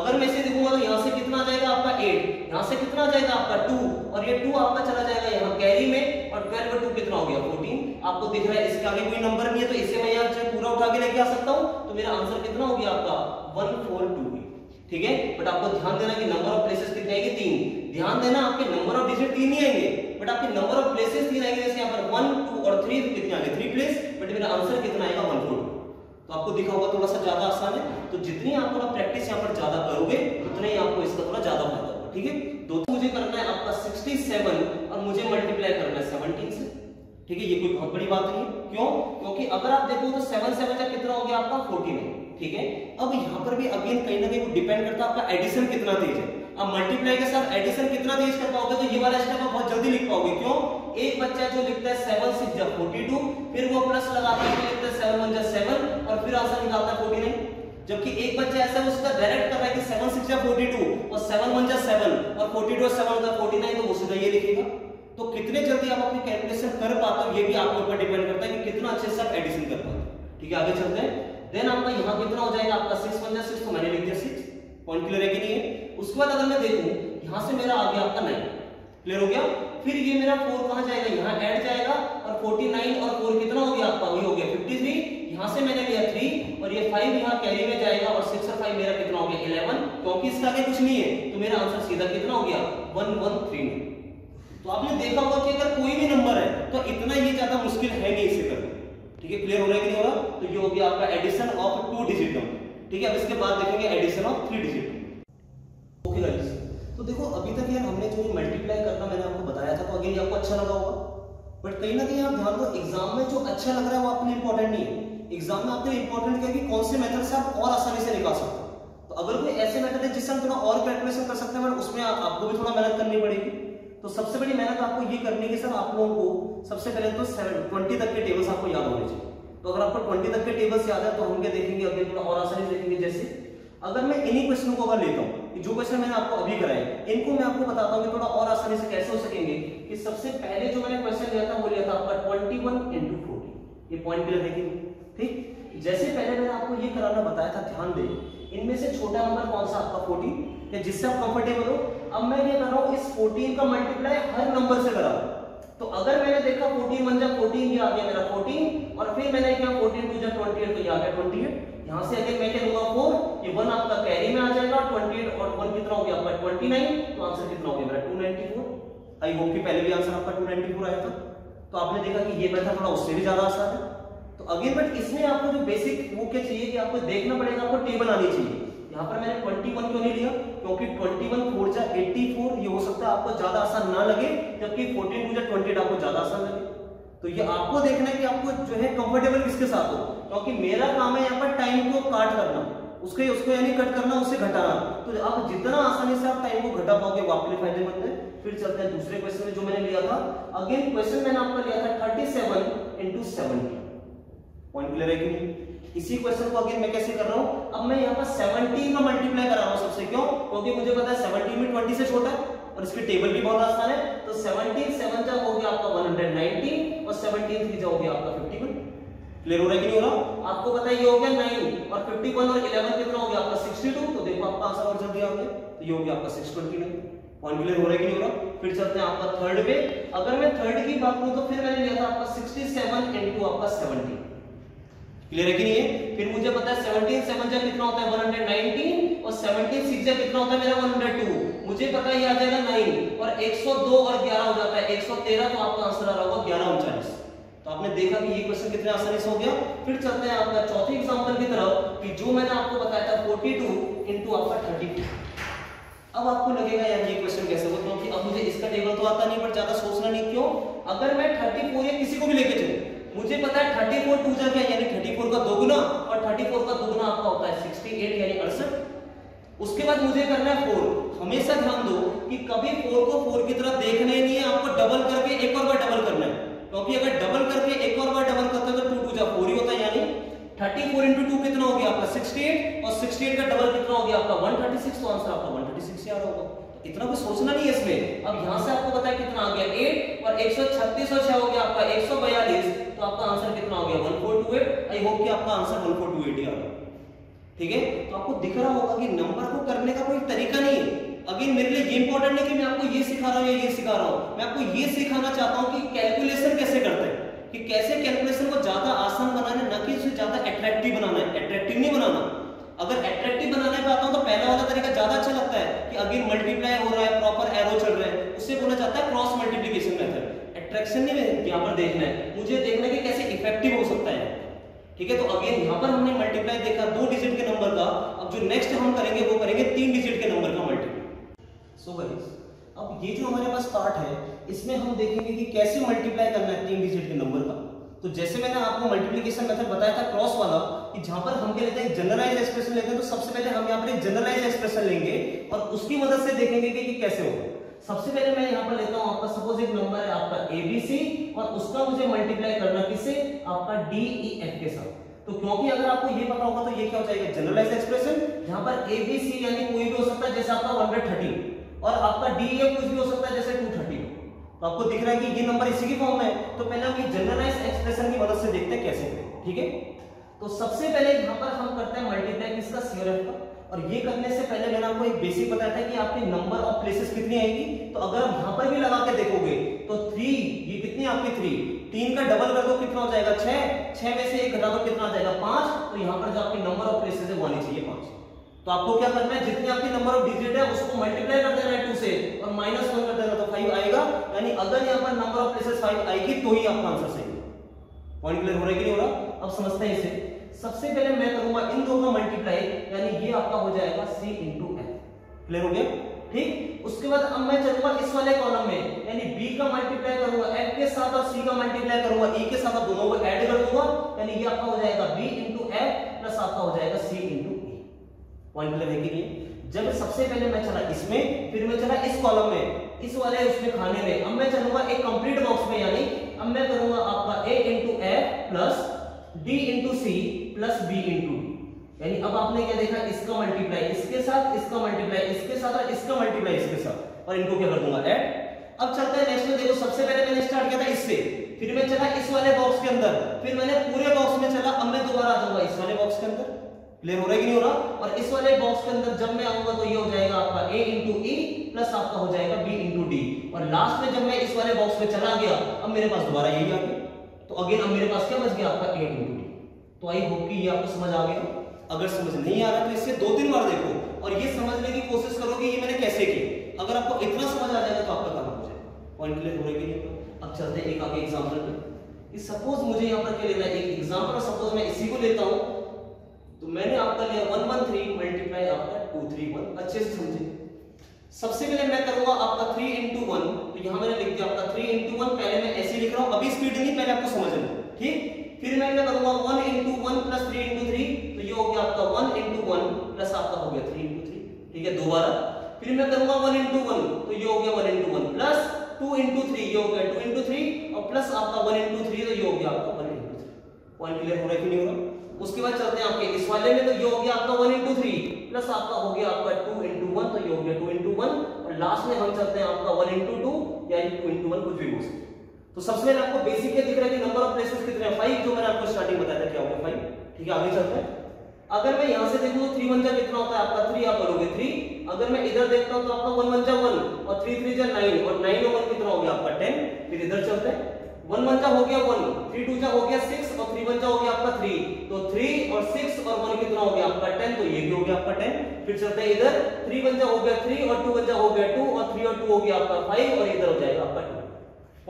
अगर मैं इसे देखूँगा तो यहाँ से कितना आ जाएगा आपका एट यहाँ से कितना आ जाएगा आपका टू और ये टू आपका चला जाएगा यहाँ कैरी में, और और 12 का 2 कितना हो गया 14 आपको दिख रहा है इसके आगे कोई नंबर नहीं है तो इसे मैं यहाँ पूरा उठा के लेके आ सकता हूँ। तो मेरा आंसर कितना हो गया आपका? 142 ठीक है? बट आपको ध्यान देना कि नंबर ऑफ़ प्लेसेस कितने आएँगे? तीन। ध्यान देना, आपके नंबर ऑफ़ डिजिट तीन ही आएँगे बट आपके नंबर ऑफ़ प्लेसेस तीन आएँगे, जैसे यहाँ पर वन टू और थ्री कितने आएँगे? थ्री प्लेस बट मेरा आंसर कितना आएगा? वन फोर तो आपको दिखा होगा थोड़ा सा ज़्यादा आसान है। तो जितनी आप थोड़ा प्रैक्टिस यहाँ पर ज़्यादा करोगे, उतना ही आपको इसका थोड़ा ज़्यादा फ़ायदा होगा, ठीक है? दो तो मुझे करना है आपका 67 और मुझे मल्टीप्लाई करना है 17 से, ठीक है? ये कोई बहुत बड़ी बात नहीं है। क्यों? क्योंकि अगर आप देखो तो 7 7 का कितना हो गया आपका? 14 ठीक है? अब यहाँ पर भी अगेन कहीं ना कहीं डिपेंड करता है आपका एडिशन कितना तेज है। अब मल्टीप्लाई के साथ एडिशन कितना तेज कर पाओगे तो ये वाला स्टेप आप बहुत जल्दी लिख पाओगे। क्यों? एक बच्चा जो लिखता है सेवन सिक्स जा फोर्टी टू फिर वो प्लस लगाता है लिखता है सेवन वन जा सेवन और फिर आंसर निकालता है फोर्टी नाइन जबकि एक बच्चा ऐसा है, उसका डायरेक्ट कर रहा है कि सेवन सिक्स जा फोर्टी टू और सेवन वन जा सेवन और फोर्टी टू और सेवन का फोर्टी नाइन तो वो सीधा ये लिखेगा। तो कितने जल्दी आप अपनी कैलकुलेशन कर पाते हो, ये भी आपके ऊपर डिपेंड करता है कि कितना अच्छे से आप एडिशन कर पाते हो। ठीक है, आगे चलते हैं। देन आपका यहाँ कितना हो जाएगा? आपका सिक्स वन जा सिक्स तो मैंने लिख दिया सिक्स पॉइंट क्लियर है कि नहीं है? उसके बाद अगर मैं देखूँ, यहाँ से मेरा आ गया आपका 9 क्लियर हो गया? फिर ये मेरा 4 कहाँ जाएगा? यहाँ ऐड जाएगा और 49 और 4 कितना हो गया आपका? वही हो गया 53 यहाँ से मैंने लिया 3 और ये 5 यहाँ कैरी में जाएगा और 6 और 5 मेरा कितना हो गया? 11 क्योंकि इसका आगे कुछ नहीं है तो मेरा आंसर सीधा कितना हो गया? 113 तो आपने देखा होगा कि अगर कोई भी नंबर है तो इतना ये ज़्यादा मुश्किल है नहीं इसे करना। ठीक है? क्लियर हो रहा है कि नहीं हो रहा? तो ये हो गया आपका addition of two digit number ठीक है? अब इसके बाद देखेंगे addition of three digit guys तो देखो, अभी तक यार हमने जो मल्टीप्लाई करना मैंने आपको बताया था तो अगेन आपको अच्छा लगा होगा। बट कहीं ना कहीं आप ध्यान दो एग्ज़ाम में जो अच्छा लग रहा है वो आपके लिए इंपॉर्टेंट नहीं है। एग्ज़ाम में आपके लिए इंपॉर्टेंट क्या है कौन से मेथड से आप और आसानी से निकाल सकते हो। तो अगर कोई ऐसे मेथड है जिससे हम थोड़ा और कैलकुलेशन कर सकते हैं बट उसमें आपको भी थोड़ा मेहनत करनी पड़ेगी। तो सबसे बड़ी मेहनत आपको ये करनी है सर आप लोगों को सबसे पहले तो ट्वेंटी तक के टेबल्स आपको याद होने चाहिए। तो अगर आपको ट्वेंटी तक के टेबल्स याद है तो हम क्या देखेंगे, अभी थोड़ा और आसानी से देखेंगे। जैसे, अगर मैं इन्हीं क्वेश्चनों को अगर लेता हूँ जो क्वेश्चन मैंने आपको अभी कराए, इनको मैं आपको बताता हूँ कि थोड़ा और आसानी से कैसे हो सकेंगे कि सबसे पहले जो मैंने क्वेश्चन लिया था वो लिया था आपका ट्वेंटी वन इंटू फोर्टी ये पॉइंट क्लियर है ठीक? जैसे पहले मैंने आपको ये कराना बताया था, ध्यान दे, इनमें से छोटा नंबर कौन सा आपका फोर्टीन या जिससे आप कंफर्टेबल हो? अब मैं ये कर रहा हूँ, इस फोर्टीन का मल्टीप्लाई हर नंबर से करा तो अगर मैंने देखा 14 वन जा 14 ये आ गया मेरा 14 और फिर मैंने किया 14 टू जा 28 तो ये आ गया 28 यहाँ से अगर मैं क्या दूँगा 4 ये 1 आपका कैरी में आ जाएगा 28 और 1 कितना हो गया आपका 29 तो आंसर कितना हो गया मेरा 294 आई होप कि पहले भी आंसर आपका 294 आया था। तो आपने देखा कि ये मेथड थोड़ा उससे भी ज़्यादा आसान है। तो अगेन बट इसमें आपको जो बेसिक वो क्या चाहिए कि आपको देखना पड़ेगा, आपको टेबल आनी चाहिए। यहाँ पर मैंने 21 क्यों नहीं लिया? क्योंकि 21 फोर जा 84 ये हो सकता है आपको ज़्यादा आसान ना लगे, जबकि 14 टू जा 28 आपको ज़्यादा आसान लगे। तो ये आपको देखना है कि आपको जो है कंफर्टेबल किसके साथ हो। क्योंकि मेरा काम है यहाँ पर टाइम को काट करना। उसके, उसको यानी कट करना, उसे घटाना। तो आप जितना आसानी से आप टाइम को घटा पाओगे, वो आपके लिए फ़ायदेमंद है। फिर चलते हैं दूसरे क्वेश्चन में जो मैंने लिया था। अगेन क्वेश्चन मैंने आपका लिया था thirty seven into seventy point clear है इसी क्वेश्चन को अगेन मैं कैसे कर रहा हूँ? अब मैं यहाँ पर 17 का मल्टीप्लाई करा रहा हूँ सबसे। क्यों? क्योंकि मुझे पता है 17 में 20 से छोटा है। और इसकी टेबल भी बहुत आसान है। तो 17 7 जा हो गया आपका 119 और 17 3 जा हो गया आपका 51 क्लियर हो रहा है कि नहीं हो रहा? आपको पता है ये हो गया 9 और 51 और 11 कितना हो गया आपका 62 तो देखो आपका आंसर और जल्दी आ गया तो ये हो गया आपका 629 पॉइंट क्लियर हो रहा है कि नहीं हो रहा? फिर चलते हैं आपका थर्ड पे। अगर मैं थर्ड की बात करूँ तो फिर मैंने लिया था आपका 67 इनटू आपका 70 क्लियर है कि नहीं है? फिर मुझे पता है 17 7 जा कितना होता है 119 और 17 6 जा कितना होता है मेरा 102 मुझे पता है आ जाएगा 9 और 102 और 11 हो जाता है। 113 तो आपका आंसर आ रहा होगा 11 उनचालीस। तो आपने देखा कि ये क्वेश्चन कितने आसानी से हो गया। फिर चलते हैं आपका चौथे एग्जांपल की तरफ़, कि जो मैंने आपको बताया था 42 इनटू आपका 32 अब आपको लगेगा, यार, ये क्वेश्चन कैसे होगा क्योंकि अब मुझे इसका टेबल तो आता नहीं बट ज़्यादा सोचना नहीं, क्यों? अगर मैं 34 या किसी को भी लेके चलूँ, मुझे पता है थर्टी फोर टू क्या यानी थर्टी फोर का दोगुना, और थर्टी फोर का दोगुना आपका होता है सिक्सटी एट यानी अड़सठ। उसके बाद मुझे करना है फोर। हमेशा ध्यान दो कि कभी फोर को फोर की तरह देखना ही नहीं है, आपको डबल करके एक और बार डबल करना है। क्योंकि अगर डबल करके एक और बार डबल करते हो तो टू टू जा फोर ही होता है यानी थर्टी फोर इंटू टू कितना हो गया आपका? सिक्सटी एट और सिक्सटी एट का डबल कितना हो गया आपका? वन थर्टी सिक्स तो आंसर आपका वन थर्टी सिक्स रहा होगा। इतना कुछ सोचना नहीं है इसमें। अब यहाँ से आपको है कितना आ गया? 8 और 136 और 6 हो गया आपका? 142 तो आपका आंसर कितना हो गया? 1428 आई होप कि आपका आंसर 1428 ही आ रहा ठीक है? तो आपको दिख रहा होगा कि नंबर को करने का कोई तरीका नहीं है। अगेन मेरे लिए ये इंपॉर्टेंट है कि मैं आपको ये सिखा रहा हूँ या ये सिखा रहा हूँ। मैं आपको ये सिखाना चाहता हूँ कि कैलकुलेशन कैसे करते हैं? कि कैसे कैलकुलेशन को ज़्यादा आसान बनाना है, ना कि उसे ज़्यादा अट्रैक्टिव बनाना है। अट्रैक्टिव नहीं बनाना। अगर अट्रैक्टिव बनाने पे आता हूँ तो पहला वाला तरीका ज़्यादा अच्छा लगता है कि अगेन मल्टीप्लाई हो रहा है प्रॉपर एरो चल रहा है। उससे बोला जाता है क्रॉस मल्टीप्लीकेशन मेथड अट्रैक्शन नहीं यहाँ पर देखना है। मुझे देखना है कि कैसे इफ़ेक्टिव हो सकता है। ठीक है? तो अगेन यहाँ पर हमने मल्टीप्लाई देखा दो डिजिट के नंबर का। अब जो नेक्स्ट हम करेंगे, वो करेंगे तीन डिजिट के नंबर का मल्टीप्लाई सो गाइस अब ये जो हमारे पास पार्ट है, इसमें हम देखेंगे कि कैसे मल्टीप्लाई करना है तीन डिजिट के नंबर का। तो जैसे मैंने आपको मल्टीप्लिकेशन मेथड बताया था क्रॉस वाला, कि जहाँ पर हम क्या लेते हैं जनरलाइज एक्सप्रेशन लेते हैं तो सबसे पहले हम यहाँ पर एक जनरलाइज एक्सप्रेशन लेंगे और उसकी मदद से देखेंगे कि ये कैसे होगा। सबसे पहले मैं यहाँ पर लेता हूँ आपका सपोज़ एक नंबर है आपका एबीसी और उसका मुझे मल्टीप्लाई करना किससे? आपका डी ई एफ़ के साथ। तो क्योंकि अगर आपको ये पता होगा तो ये क्या हो जाएगा? जनरलाइज एक्सप्रेशन जहाँ पर एबीसी यानी कोई भी हो सकता है, जैसे आपका 130 और आपका डी ए कुछ भी हो सकता है, जैसे 230 तो आपको दिख रहा है कि ये नंबर इसी की फॉर्म है। तो पहले हम ये जनरलाइज एक्सप्रेशन की मदद से देखते हैं कैसे ठीक है? तो सबसे पहले यहाँ पर हम करते हैं मल्टीप्लाई किसका? सीआरएफ का। और ये करने से पहले मैंने आपको एक बेसिक बताया था कि आपकी नंबर ऑफ़ प्लेसेस कितनी आएगी। तो अगर आप यहाँ पर भी लगा के देखोगे तो थ्री ये कितनी आपकी थ्री तीन का डबल कर दो, कितना हो जाएगा? छह। छह में से एक घटा दो, कितना आ जाएगा? पाँच। तो यहाँ पर जो आपकी नंबर ऑफ़ प्लेसेस है, वो आनी चाहिए पाँच। तो आपको क्या करना है, जितनी आपकी नंबर ऑफ़ डिजिट है, उसको मल्टीप्लाई कर देना है टू से और माइनस वन कर देना तो फाइव आएगा। यानी अगर यहाँ पर नंबर ऑफ़ प्लेसेस फाइव आएगी तो ही आपका आंसर सही पॉइंट क्लियर हो रहा है कि नहीं हो रहा? अब समझते हैं इसे। सबसे पहले मैं करूँगा इन दो का मल्टीप्लाई यानी ये आपका हो जाएगा सी इंटू एफ़ क्लियर हो गया? ठीक? उसके बाद अब मैं चलूँगा इस वाले कॉलम में, यानी बी का मल्टीप्लाई करूँगा एफ़ के साथ और सी का मल्टीप्लाई करूँगा e के साथ दोनों को ऐड कर दूँगा, यानी ये आपका हो जाएगा बी इंटू एफ़ प्लस आपका हो जाएगा सी इंटू पॉइंट क्लियर है कि नहीं? जब सबसे पहले मैं चला इसमें, फिर मैं चला इस कॉलम में, इस वाले उसमें खाने में, अब मैं चलूँगा एक कंप्लीट बॉक्स में, यानी अब मैं करूँगा आपका a into F plus D into C plus B into यानी अब आपने क्या देखा, इसका मल्टीप्लाई इसके साथ इसका मल्टीप्लाई इसके साथ और इसका मल्टीप्लाई इसके साथ। और इनको क्या कर दूँगा ऐड अब चलते हैं नेक्स्ट में, देखो सबसे पहले मैंने स्टार्ट किया था इससे। फिर मैं चला इस वाले बॉक्स के अंदर। फिर मैंने पूरे बॉक्स में चला, अब मैं दोबारा आ जाऊँगा इस वाले बॉक्स के अंदर। क्लियर हो रहा है कि नहीं हो रहा? और इस वाले बॉक्स के अंदर जब मैं आऊँगा तो ये हो जाएगा आपका a इंटू ई प्लस आपका हो जाएगा बी इंटू डी और लास्ट में जब मैं इस वाले बॉक्स में चला गया, अब मेरे पास दोबारा यही आ गया तो अगेन अब मेरे पास क्या बच गया? आपका a इंटू तो आई होप कि ये आपको समझ आ गया अगर समझ नहीं आ रहा तो इसे दो तीन बार देखो और ये समझने की कोशिश करो कि ये मैंने कैसे की। अगर आपको इतना समझ आ जाएगा तो आपका काम हो जाएगा पॉइंट क्लियर हो रहा नहीं? अब चलते एक आगे एग्जांपल पे। सपोज़ मुझे यहाँ पर क्या लेना है? एक एग्जांपल सपोज़ मैं इसी को लेता हूँ। तो मैंने आपका लिया वन वन थ्री मल्टीप्लाई आपका टू थ्री वन अच्छे से समझे। सबसे पहले मैं करूँगा आपका थ्री इंटू वन तो यहाँ मैंने लिख दिया आपका थ्री इंटू वन पहले मैं ऐसे लिख रहा हूँ। अभी स्पीड नहीं, पहले आपको समझना ठीक? फिर मैं क्या करूँगा? One into one plus three into three तो ये हो गया आपका वन इंटू वन प्लस आपका हो गया थ्री इंटू थ्री ठीक है? दोबारा। फिर मैं करूँगा वन इंटू वन तो ये हो गया one into one plus two into three ये हो गया टू इंटू थ्री और प्लस आपका वन इंटू थ्री तो ये हो गया आपका one into three point clear हो रहा है कि नहीं हो रहा? उसके बाद चलते हैं आपके इस वाले में तो ये हो गया आपका वन इंटू थ्री प्लस आपका हो गया आपका टू इंटू वन तो ये हो गया टू इंटू वन और लास्ट में हम चलते हैं आपका वन इंटू टू यानी टू इंटू वन कुछ भी हो सकता तो सबसे पहले आपको बेसिक क्या दिख रहा है कि नंबर ऑफ़ प्लेसेस कितने हैं? फाइव जो मैंने आपको स्टार्टिंग बताया था, क्या हो गया फाइव ठीक है, आगे चलते हैं। अगर मैं यहाँ से देखूँ तो थ्री वन जा कितना होता है? आपका थ्री आप बोलोगे थ्री अगर मैं इधर देखता हूँ तो आपका वन वन जा वन और थ्री थ्री जा नाइन और नाइन और वन कितना हो गया आपका टेन फिर इधर चलते हैं। वन वन जा हो गया वन थ्री टू जा हो गया सिक्स और थ्री वन जा हो गया आपका थ्री तो थ्री और सिक्स और वन कितना हो गया आपका टेन तो ये भी हो गया आपका टेन फिर चलते हैं इधर थ्री वन जा हो गया थ्री और टू वन जा हो गया टू और थ्री और टू हो गया आपका फाइव और इधर हो जाएगा आपका टू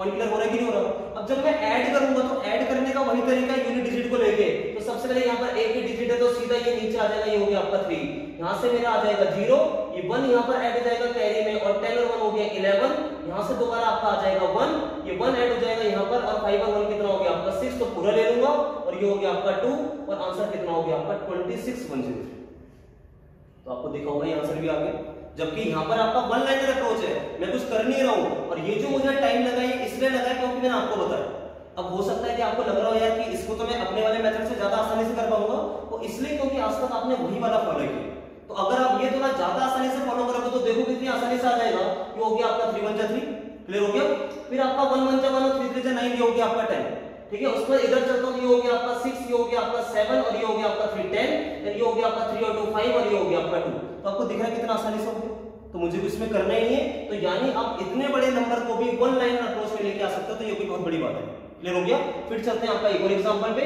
क्लियर हो रहा है कि नहीं हो रहा? अब जब मैं ऐड करूँगा तो ऐड करने का वही तरीका यूनिट डिजिट को लेके। तो सबसे पहले यहाँ पर एक ही डिजिट है तो सीधा ये नीचे आ जाएगा, ये हो गया आपका थ्री यहाँ से मेरा आ जाएगा ज़ीरो ये वन यहाँ पर ऐड हो जाएगा कैरी में, और टेन और वन हो गया इलेवन यहाँ से दोबारा आपका आ जाएगा वन ये वन ऐड हो जाएगा यहाँ पर, और फाइव और वन कितना हो गया आपका सिक्स तो पूरा ले लूँगा, और ये हो गया आपका टू और आंसर कितना हो गया आपका ट्वेंटी सिक्स वन ज़ीरो तो आपको देखा होगा ये आंसर भी आ गया जबकि यहाँ पर आपका वन लाइनर अप्रोच है। मैं कुछ कर नहीं रहा हूँ। और ये जो मुझे टाइम लगा, ये इसलिए लगा क्योंकि मैंने आपको बताया। अब हो सकता है कि आपको लग रहा हो यार कि इसको तो मैं अपने वाले मेथड से ज़्यादा आसानी से कर पाऊँगा। तो इसलिए क्योंकि आज तक आपने वही वाला फॉलो किया। तो अगर आप ये थोड़ा ज़्यादा आसानी से फॉलो करोगे तो देखो कितनी आसानी से आ जाएगा। ये हो गया आपका थ्री वन थ्री क्लियर हो गया? फिर आपका वन वन वन और थ्री थ्री नाइन ये हो गया आपका टेन ठीक है? बाद इधर चलता हूँ, ये हो गया आपका सिक्स ये हो गया आपका सेवन और ये हो गया आपका थ्री टेन ये हो गया आपका थ्री और टू फाइव और ये हो गया आपका टू तो आपको दिख रहा है कितना आसानी से तो मुझे कुछ इसमें करना ही है। तो यानी आप इतने बड़े नंबर को भी वन लाइन अप्रोच में लेके आ सकते हो तो ये कोई बहुत बड़ी बात है। क्लियर हो गया? फिर चलते हैं आपका एक और एग्जांपल पे।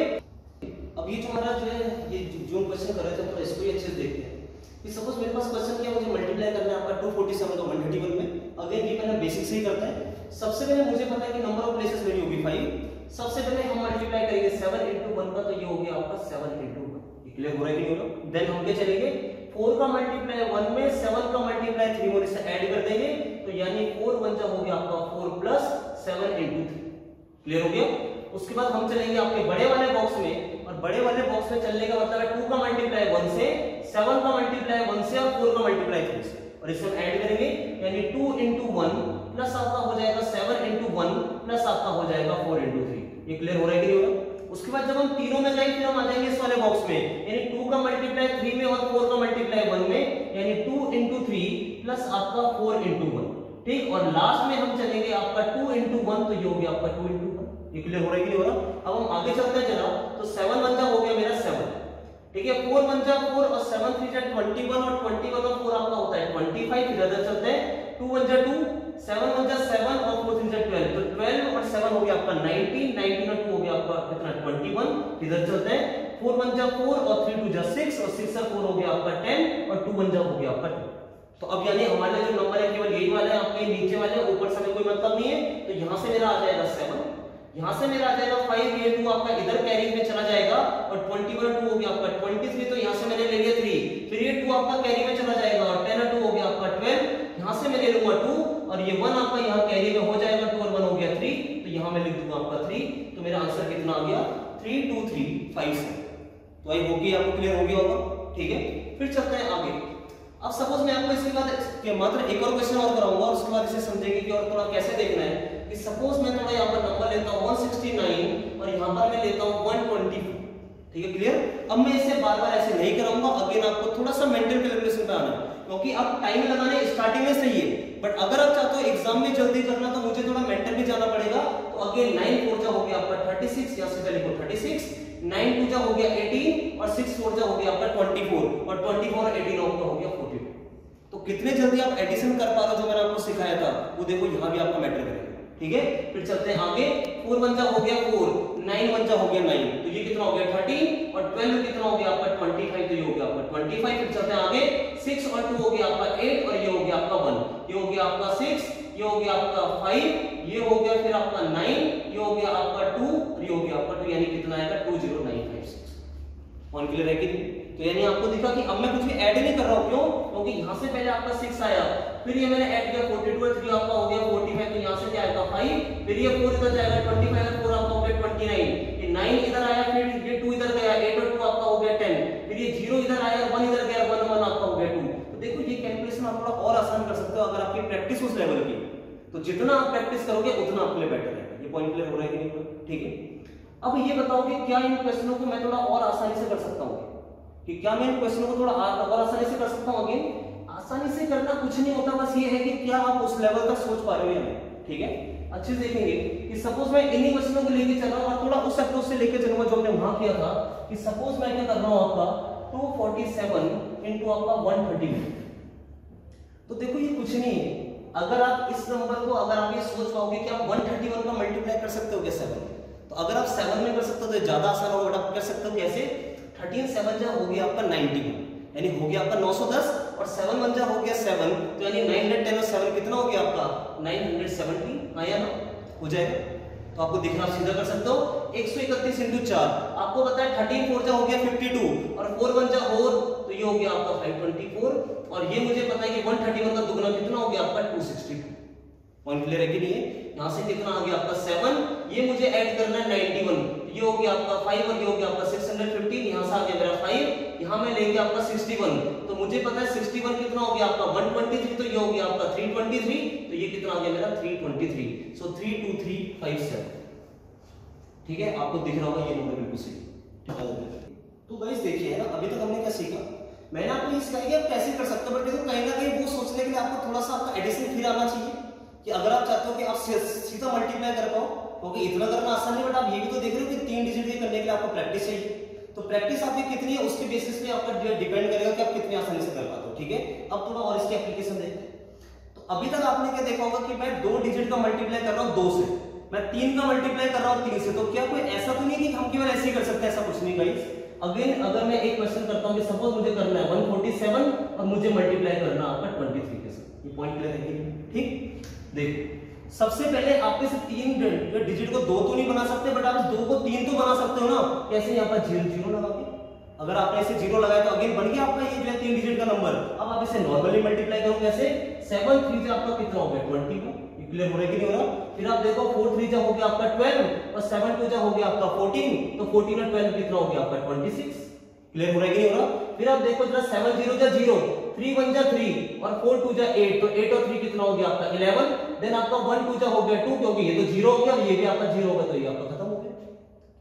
अब ये जो हमारा जो है, ये जो क्वेश्चन कर रहे थे तो इसको अच्छे से देखते हैं। कि सपोज़ मेरे पास क्वेश्चन क्या मुझे मल्टीप्लाई करना है आपका 247 का 131 में। अगेन ये पहले बेसिक से ही करते हैं। सबसे पहले मुझे पता है कि नंबर ऑफ़ प्लेसेस मेरी होगी 5 सबसे पहले हम मल्टीप्लाई करेंगे 7 into 1 का तो ये हो गया आपका 7 into 1 ये क्लियर हो रहा है कि नहीं हो देन हम क्या चलेंगे? 4 का मल्टीप्लाई वन में 7 का मल्टीप्लाई थ्री और इसे ऐड कर देंगे तो यानी 4 1 जा हो गया आपका 4 प्लस 7 into 3 क्लियर हो गया? उसके बाद हम चलेंगे आपके बड़े वाले बॉक्स में, और बड़े वाले बॉक्स में चलने का मतलब है 2 का मल्टीप्लाई 1 से 7 का मल्टीप्लाई 1 से, और 4 का मल्टीप्लाई 3 से। और इसे हम ऐड करेंगे, यानी 2 into 1 प्लस आपका हो जाएगा 7 into 1 प्लस आपका हो जाएगा 4 into 3 ये क्लियर हो रहा है कि नहीं हो रहा? उसके बाद जब हम तीनों में गए फिर हम आ जाएँगे इस वाले बॉक्स में, यानी 2 का मल्टीप्लाई 3 में और 4 का मल्टीप्लाई 1 में, यानी 2 into 3 प्लस आपका 4 into 1 ठीक? और लास्ट में हम चलेंगे आपका 2 into 1 तो ये हो गया आपका 2 into 1 ये क्लियर हो रहा है कि हो रहा? अब हम आगे चलते हैं जरा तो 7 वन जा, हो गया मेरा 7 ठीक है? 4 वन जा 4 और 7 थ्री जा 21 और 21 और 4 आपका होता है 25 फिर इधर चलते हैं। 2 वन जा 2 7 वन जा 7 और 4 थ्री 12 तो 12 और 7 हो गया आपका 19 19 और 2 हो गया आपका कितना? 21 इधर चलते हैं. 4 वन जा 4 और 3 टू जा 6 और 6 और 4 हो गया आपका 10 और 2 वन जा हो गया आपका 2 तो अब यानी हमारे जो नंबर है केवल यही वाला आपके नीचे वाले ऊपर से कोई मतलब नहीं है तो यहाँ से मेरा आ जाएगा 7 यहाँ से मेरा आ जाएगा 5 ये 2 आपका इधर कैरी में चला जाएगा और 21 2 हो गया आपका 23 तो यहाँ से मैंने ले लिया 3 फिर ये 2 आपका कैरी में चला जाएगा और 10 और 2 हो गया आपका 12 यहाँ से मैं ले लूँगा 2 और ये 1 आपका यहाँ कैरी में हो जाएगा 2 और 1 हो गया 3 तो यहाँ मैं लिख दूँगा आपका 3 तो मेरा आंसर कितना आ गया? 3 2 3 5 7 तो आई होगी आपको क्लियर हो गया होगा? ठीक है? फिर चलते हैं आगे। अब सपोज़ मैं आपको इसके बाद मात्र एक और क्वेश्चन और कराऊँगा और उसके बाद इसे समझेंगे कि और थोड़ा कैसे देखना है। कि सपोज़ मैं थोड़ा यहाँ पर नंबर लेता हूँ 169 और यहाँ पर मैं लेता हूँ 120 ठीक है? क्लियर अब मैं इसे बार बार ऐसे नहीं कराऊँगा। अगेन आपको थोड़ा सा मेंटल कैलकुलेशन पे आना क्योंकि अब टाइम लगाने स्टार्टिंग में सही है। बट अगर आप चाहते हो एग्ज़ाम में जल्दी करना तो मुझे थोड़ा मेंटल भी जाना पड़ेगा। तो अगेन नाइन फोर हो गया आपका 36 यहाँ से लिखो 36 9 टू जा हो गया 18 और सिक्स फोर हो गया आपका 24 और 24 और 18 आपका हो गया 42 तो कितने जल्दी आप एडिशन कर पा रहे हो जो मैंने आपको सिखाया था? वो देखो, यहाँ भी आपका मैटर करेगा। ठीक है फिर चलते हैं आगे फोर वन हो गया फोर नाइन वन हो गया नाइन तो ये कितना हो गया थर्टीन और ट्वेल्व कितना हो गया आपका ट्वेंटी फाइव तो ये हो गया आपका ट्वेंटी फाइव फिर चलते हैं आगे सिक्स और टू हो गया आपका एट और ये हो गया आपका वन ये हो गया आपका सिक्स ये हो गया आपका फाइव ये हो गया फिर आपका नाइन ये हो गया आपका टू और ये हो गया आपका टू यानी कितना आएगा two zero nine five six कौन क्लियर है कि तो यानी आपको दिखा कि अब मैं कुछ भी ऐड नहीं कर रहा हूँ क्यों क्योंकि यहाँ से पहले आपका सिक्स आया फिर ये मैंने ऐड किया 42 और 3 आपका हो गया 45 तो यहाँ से क्या आएगा 5 फिर ये 4 इधर जाएगा 25 और 4 आपका हो गया 29 ये 9 इधर आया, फिर ये 2 इधर गया 8 और 2 आपका हो गया 10 फिर ये 0 इधर आया 1 इधर गया 1 1 आपका हो गया 2 तो देखो ये कैलकुलेशन आप थोड़ा और आसान कर सकते हो अगर आपकी प्रैक्टिस उस लेवल की। तो जितना आप प्रैक्टिस करोगे, उतना आपके लिए बेटर है ये पॉइंट क्लियर हो रहा है कि नहीं? ठीक है। अब ये बताओ कि क्या इन क्वेश्चनों को मैं थोड़ा और आसानी से कर सकता हूँ? कि क्या मैं इन क्वेश्चनों को थोड़ा और आसानी से कर सकता हूँ अगेन? आसानी से करना कुछ नहीं होता, बस ये है कि क्या आप उस लेवल तक सोच पा रहे हो या नहीं, ठीक है? अच्छे से देखेंगे कि सपोज़ मैं इन्हीं क्वेश्चनों को लेके चल रहा हूँ और थोड़ा उस अप्रोच से लेके चलूँगा जो हमने वहाँ किया था, कि सपोज़ मैं क्या कर रहा हूँ आपका 247 इनटू आपका 130 तो देखो ये कुछ नहीं है। अगर आप इस नंबर को, अगर आप ये सोच पाओगे कि आप 131 का मल्टीप्लाई कर सकते हो क्या 7 तो अगर आप 7 में कर सकते हो तो ज़्यादा आसान होगा आप कर सकते हो कैसे? थर्टीन सेवन जा हो गया आपका नाइनटी यानी हो गया आपका 910 और सेवन वन जा, हो गया सेवन तो यानी 910 और सेवन कितना हो गया आपका? 970 आया ना. हो जाएगा? तो आपको दिखना सीधा कर सकते हो। 131 सौ इकतीस इंटू चार. आपको पता है थर्टीन फोर जा, हो गया 52 और फोर वन जा और तो ये हो गया आपका 524 और ये मुझे पता है कि 131 का दुगना कितना हो गया आपका 262 पॉइंट क्लियर है कि नहीं है? यहाँ से कितना आ गया आपका सेवन ये मुझे ऐड करना है 91 ये हो गया आपका फाइव और ये हो गया आपका 615 यहाँ से आ गया मेरा फाइव यहाँ मैं लेंगे आपका 61 तो मुझे पता है 61 कितना हो गया आपका 123 तो ये हो गया आपका 323 तो ये कितना आ गया मेरा 323 सो 32357 ठीक है? आपको दिख रहा होगा ये नंबर बिल्कुल सही। तो गाइस देखिए, है ना? अभी तक हमने क्या सीखा? मैंने आपको ये सिखाया कि आप कैसे कर सकते हो बट देखो, कहीं ना कहीं वो सोचने के लिए आपको थोड़ा सा आपका एडिशन फिर आना चाहिए कि अगर आप चाहते हो कि आप सीधा मल्टीप्लाई कर पाओ क्योंकि इतना करना आसान नहीं बट आप ये भी तो देख रहे हो कि तीन डिजिट करने के लिए आपको प्रैक्टिस चाहिए। तो प्रैक्टिस आपकी कितनी है, उसके बेसिस पे आपका डिपेंड करेगा कि आप कितनी आसानी से कर पाते हो, ठीक है? अब थोड़ा और इसकी एप्लीकेशन देखते हैं तो अभी तक आपने क्या देखा होगा कि मैं दो डिजिट का मल्टीप्लाई कर रहा हूँ दो से। मैं तीन का मल्टीप्लाई कर रहा हूँ तीन से तो क्या कोई ऐसा तो नहीं कि हम केवल ऐसे ही कर सकते हैं? ऐसा कुछ नहीं गाइस अगेन अगर मैं एक क्वेश्चन करता हूँ सपोज़ मुझे करना है 147 और मुझे मल्टीप्लाई करना आपका 23 के साथ। ये पॉइंट क्लियर है ठीक? देखो। सबसे पहले आप में से तीन डिजिट को दो तो नहीं बना सकते बट आप दो को तीन तो बना सकते हो ना। कैसे यहाँ पर ज़ीरो ज़ीरो लगा के? अगर आपने इसे ज़ीरो लगाया तो अगेन बन गया आपका ये जो है तीन डिजिट का नंबर अब आप इसे नॉर्मली मल्टीप्लाई करो कैसे? सेवन थ्री से आपका कितना हो गया? ट्वेंटी टू क्लियर हो रहा है कि नहीं हो रहा? फिर आप देखो फोर थ्री जा हो गया आपका ट्वेल्व और सेवन टू जा हो गया आपका फोर्टीन तो फोर्टीन और ट्वेल्व कितना हो गया आपका? ट्वेंटी सिक्स क्लियर हो रहा है कि नहीं हो रहा? फिर आप देखो जरा सेवन ज़ीरो जा ज़ीरो थ्री वन जा थ्री और फोर टू जा एट तो एट और थ्री कितना हो गया आपका? इलेवन देन आपका वन टू जो हो गया टू क्योंकि ये तो ज़ीरो हो गया ये भी आपका ज़ीरो होगा तो ये आपका खत्म हो गया।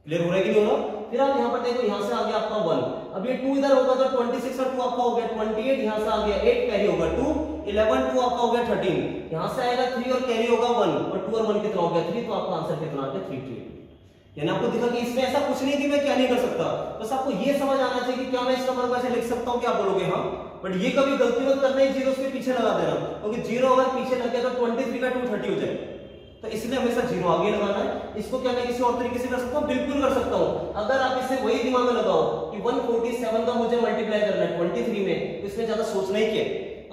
क्लियर हो रहा है कि नहीं हो फिर आप यहाँ पर देखो, यहाँ से आ गया आपका वन अब ये टू इधर होगा तो ट्वेंटी सिक्स टू आपका हो गया ट्वेंटी एट यहाँ से आ गया एट कैरी होगा टू इलेवन टू आपका हो गया थर्टीन यहाँ से आएगा थ्री और कैरी होगा वन और टू और वन कितना हो गया? थ्री तो आपका आंसर कितना आ गया? थ्री थ्री यानी आपको दिखा कि इसमें ऐसा कुछ नहीं कि मैं क्या नहीं कर सकता। बस आपको ये समझ आना चाहिए कि क्या मैं इस नंबर को ऐसे लिख सकता हूँ, क्या बोलोगे हाँ बट ये कभी गलती मत करना है ज़ीरो उसके पीछे लगा देना क्योंकि ज़ीरो अगर पीछे लग गया तो ट्वेंटी थ्री का टू थर्टी हो जाए तो इसलिए हमेशा ज़ीरो आगे लगाना है। इसको क्या मैं किसी और तरीके से कर सकता हूँ? बिल्कुल कर सकता हूँ। अगर आप इसे वही दिमाग में लगाओ कि 147 का मुझे मल्टीप्लाई करना है 23 में तो इसमें ज़्यादा सोचना ही क्या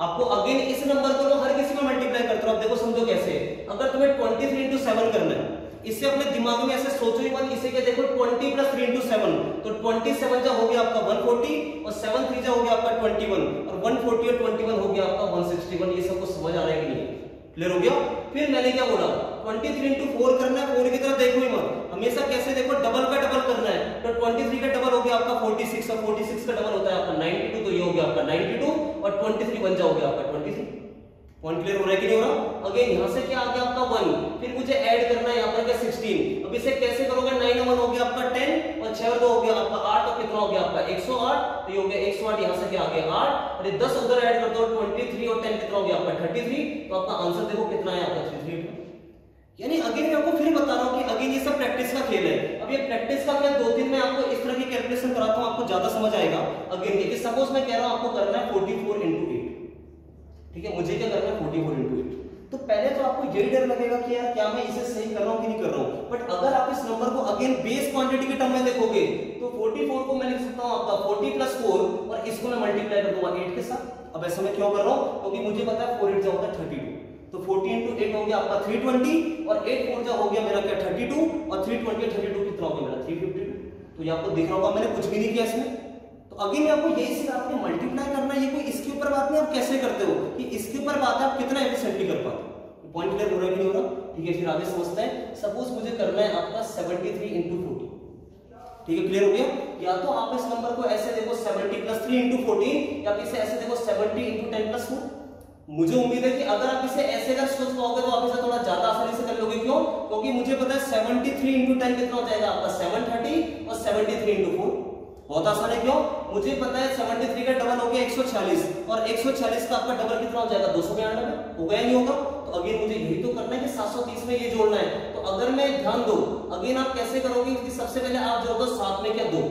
आपको अगेन इस नंबर को हर किसी में मल्टीप्लाई करते हो आप देखो समझो कैसे? अगर तुम्हें 23 थ्री इंटू सेवन करना है इससे अपने दिमाग में ऐसे सोचो ही मत, इसे क्या देखो 20 प्लस थ्री इंटू सेवन तो 27 जा हो गया आपका 140 और 7 थ्री जा हो गया आपका 21 और 140 और 21 हो गया आपका 161 ये सबको समझ आ रहा है कि नहीं? क्लियर हो गया? फिर मैंने क्या बोला? 23 थ्री इंटू फोर करना है फोर की तरफ़ देखो ही मत. हमेशा कैसे देखो? डबल का डबल करना है. तो 23 का डबल हो गया आपका 46 और 46 का डबल होता है आपका 92 तो ये हो गया आपका 92 और 23 बन जाओगे आपका 23 पॉइंट क्लियर हो रहा है कि नहीं हो रहा? अगेन यहाँ से क्या आ गया आपका वन फिर मुझे ऐड करना है यहाँ पर क्या सिक्सटीन अब इसे कैसे करोगे? नाइन वन हो गया आपका टेन और छह दो हो गया आपका आठ तो कितना हो गया आपका? एक सौ आठ? तो ये हो गया एक सौ आठ, यहाँ से क्या आ गया? आठ। ये दस उधर ऐड कर दो ट्वेंटी थ्री और टेन कितना हो गया आपका? थर्टी थ्री तो आपका आंसर देखो कितना है आपका? थ्री थ्री यानी अगेन मैं आपको फिर बता रहा हूँ कि अगेन ये सब प्रैक्टिस का खेल है। अब ये प्रैक्टिस का क्या दो तीन में आपको इस तरह की कैलकुलेशन कराता हूँ, आपको ज़्यादा समझ आएगा। अगेन देखिए सपोज़ मैं कह रहा हूँ आपको करना है 44 इनटू 8 ठीक है, मुझे क्या करना है? फोर्टी फोर इंटू एट तो पहले तो आपको यही डर लगेगा कि यार क्या मैं इसे सही कर रहा हूँ कि नहीं कर रहा हूँ? बट अगर आप इस नंबर को अगेन बेस क्वांटिटी के टर्म में देखोगे तो 44 को मैं लिख सकता हूँ आपका 40 प्लस फोर और इसको मैं मल्टीप्लाई कर दूँगा 8 के साथ। अब ऐसा मैं क्यों कर रहा हूँ? क्योंकि मुझे पता है फोर एट जो होता है तो फोर्टी इंटू एट हो गया आपका थ्री ट्वेंटी और एट फोर जो हो गया मेरा क्या थर्टी टू और थ्री ट्वेंटी थर्टी टू कितना हो गया मेरा थ्री फिफ्टी टू तो ये आपको दिख रहा होगा, मैंने कुछ भी नहीं किया इसमें। अभी मैं आपको यही सिखा रहा हूँ मल्टीप्लाई करना ये कोई इसके ऊपर बात नहीं, आप कैसे करते हो? कि इसके ऊपर बात है, आप कितना एफिशिएंटली कर पाते हो। पॉइंट क्लियर हो रहा है कि नहीं हो रहा? ठीक है, फिर आगे समझते हैं। सपोज़ मुझे करना है आपका 73 थ्री इंटू ठीक है क्लियर हो गया? या तो आप इस नंबर को ऐसे देखो 70 प्लस थ्री इंटू फोर्टीन या फिर ऐसे देखो 70 इंटू टेन प्लस फोर मुझे उम्मीद है कि अगर आप इसे ऐसे अगर सोच पाओगे तो आप इसे थोड़ा ज़्यादा आसानी से कर लोगे। क्यों? क्योंकि मुझे पता है 73 इंटू टेन कितना हो जाएगा? आपका 730 और 73 इंटू फोर बहुत आसान है क्यों? मुझे पता है 73 का डबल हो गया 146 और 146 का आपका डबल कितना हो जाएगा? दो सौ बयानबे होगा या नहीं होगा? तो अगेन मुझे यही तो करना है कि 730 में ये जोड़ना है। तो अगर मैं ध्यान दो, अगेन आप कैसे करोगे? कि सबसे पहले आप जोड़ दो सात में क्या दो?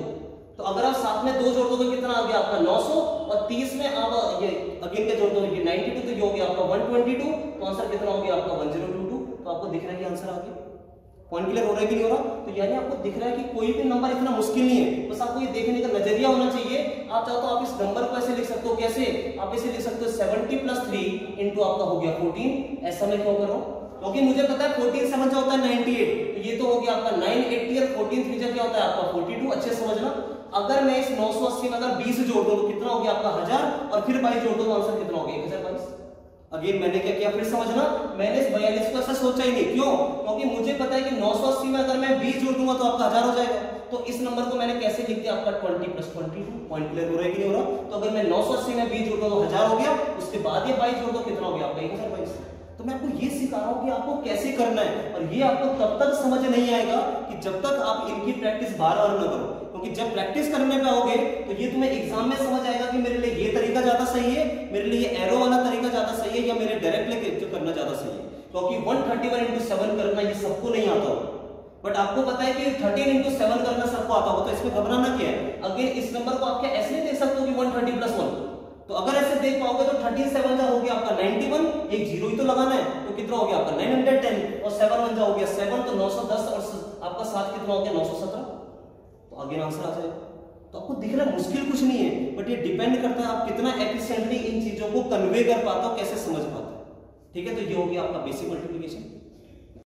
तो अगर आप सात में दो जोड़ दोगे, कितना आ गया आपका? 900 और 30 में आप ये अगेन क्या जोड़ दोगे? 92 तो ये हो गया आपका 122 तो आंसर कितना हो गया? आपका 1022 तो आपको दिख रहा है कि आंसर आ गया। पॉइंट क्लियर हो रहा है कि नहीं हो रहा? तो यानी आपको दिख रहा है कि कोई भी नंबर इतना मुश्किल नहीं है। बस आपको ये देखने का नज़रिया होना चाहिए। आप चाहो तो आप इस नंबर को ऐसे लिख सकते हो। कैसे? आप इसे लिख सकते हो सेवेंटी प्लस थ्री इंटू आपका हो गया फोर्टीन ऐसा मैं क्यों कर क्योंकि मुझे पता है फोर्टीन सेवन होता है? नाइनटी एट तो ये तो हो गया आपका नाइन एट्टी और फोर्टीन थ्री क्या होता है? आपका फोर्टी टू अच्छे समझना। अगर मैं इस नौ सौ अस्सी में अगर बीस जोड़ दो तो कितना हो गया आपका हज़ार? और फिर बाईस जोड़ दो तो आंसर कितना हो गया? एक हज़ार बाईस। अगेन मैंने क्या किया? फिर समझना, मैंने इस बयालीस को ऐसा सोचा ही नहीं। क्यों? क्योंकि मुझे पता है कि 980 में अगर मैं 20 जोड़ दूँगा तो आपका हज़ार हो जाएगा। तो इस नंबर को मैंने कैसे लिख दिया? आपका 20 प्लस ट्वेंटी टू पॉइंट क्लियर हो रहा है कि नहीं हो रहा? तो अगर मैं 980 में 20 जोड़ दूँ तो हज़ार हो गया। उसके बाद ये 22 जोड़ दो, कितना हो गया? आपका एक हज़ार बाईस। तो मैं आपको ये सिखा रहा हूँ कि आपको कैसे करना है। और ये आपको तब तक समझ नहीं आएगा कि जब तक आप इनकी प्रैक्टिस बार बार न करो। क्योंकि जब प्रैक्टिस करने पे आओगे तो ये तुम्हें एग्ज़ाम में समझ आएगा कि मेरे लिए ये तरीका ज़्यादा सही है, मेरे लिए एरो वाला तरीका ज़्यादा सही है या मेरे डायरेक्ट जो करना ज़्यादा सही है। क्योंकि one thirty one into seven करना ये सबको नहीं आता। बट आपको पता है कि थर्टीन इंटू सेवन करना सबको आता होगा तो इसमें घबराना क्या है? अगर इस नंबर को आप क्या ऐसे नहीं देख सकते हो कि वन थर्टी प्लस वन तो अगर ऐसे देख पाओगे तो थर्टीन सेवन जा हो गया आपका नाइनटी वन एक ज़ीरो ही तो लगाना है। तो कितना हो गया आपका नाइन हंड्रेड टेन और सेवन वन जा हो गया। सेवन तो नौ सौ दस और आपका सात कितना हो गया? नौ सौ सत्रह। आगे आंसर आ जाएगा। तो आपको दिखना मुश्किल कुछ नहीं है बट ये डिपेंड करता है आप कितना एफिशिएंटली इन चीज़ों को कन्वे कर पाते हो, कैसे समझ पाते हो। ठीक है तो ये हो गया आपका बेसिक मल्टीप्लीकेशन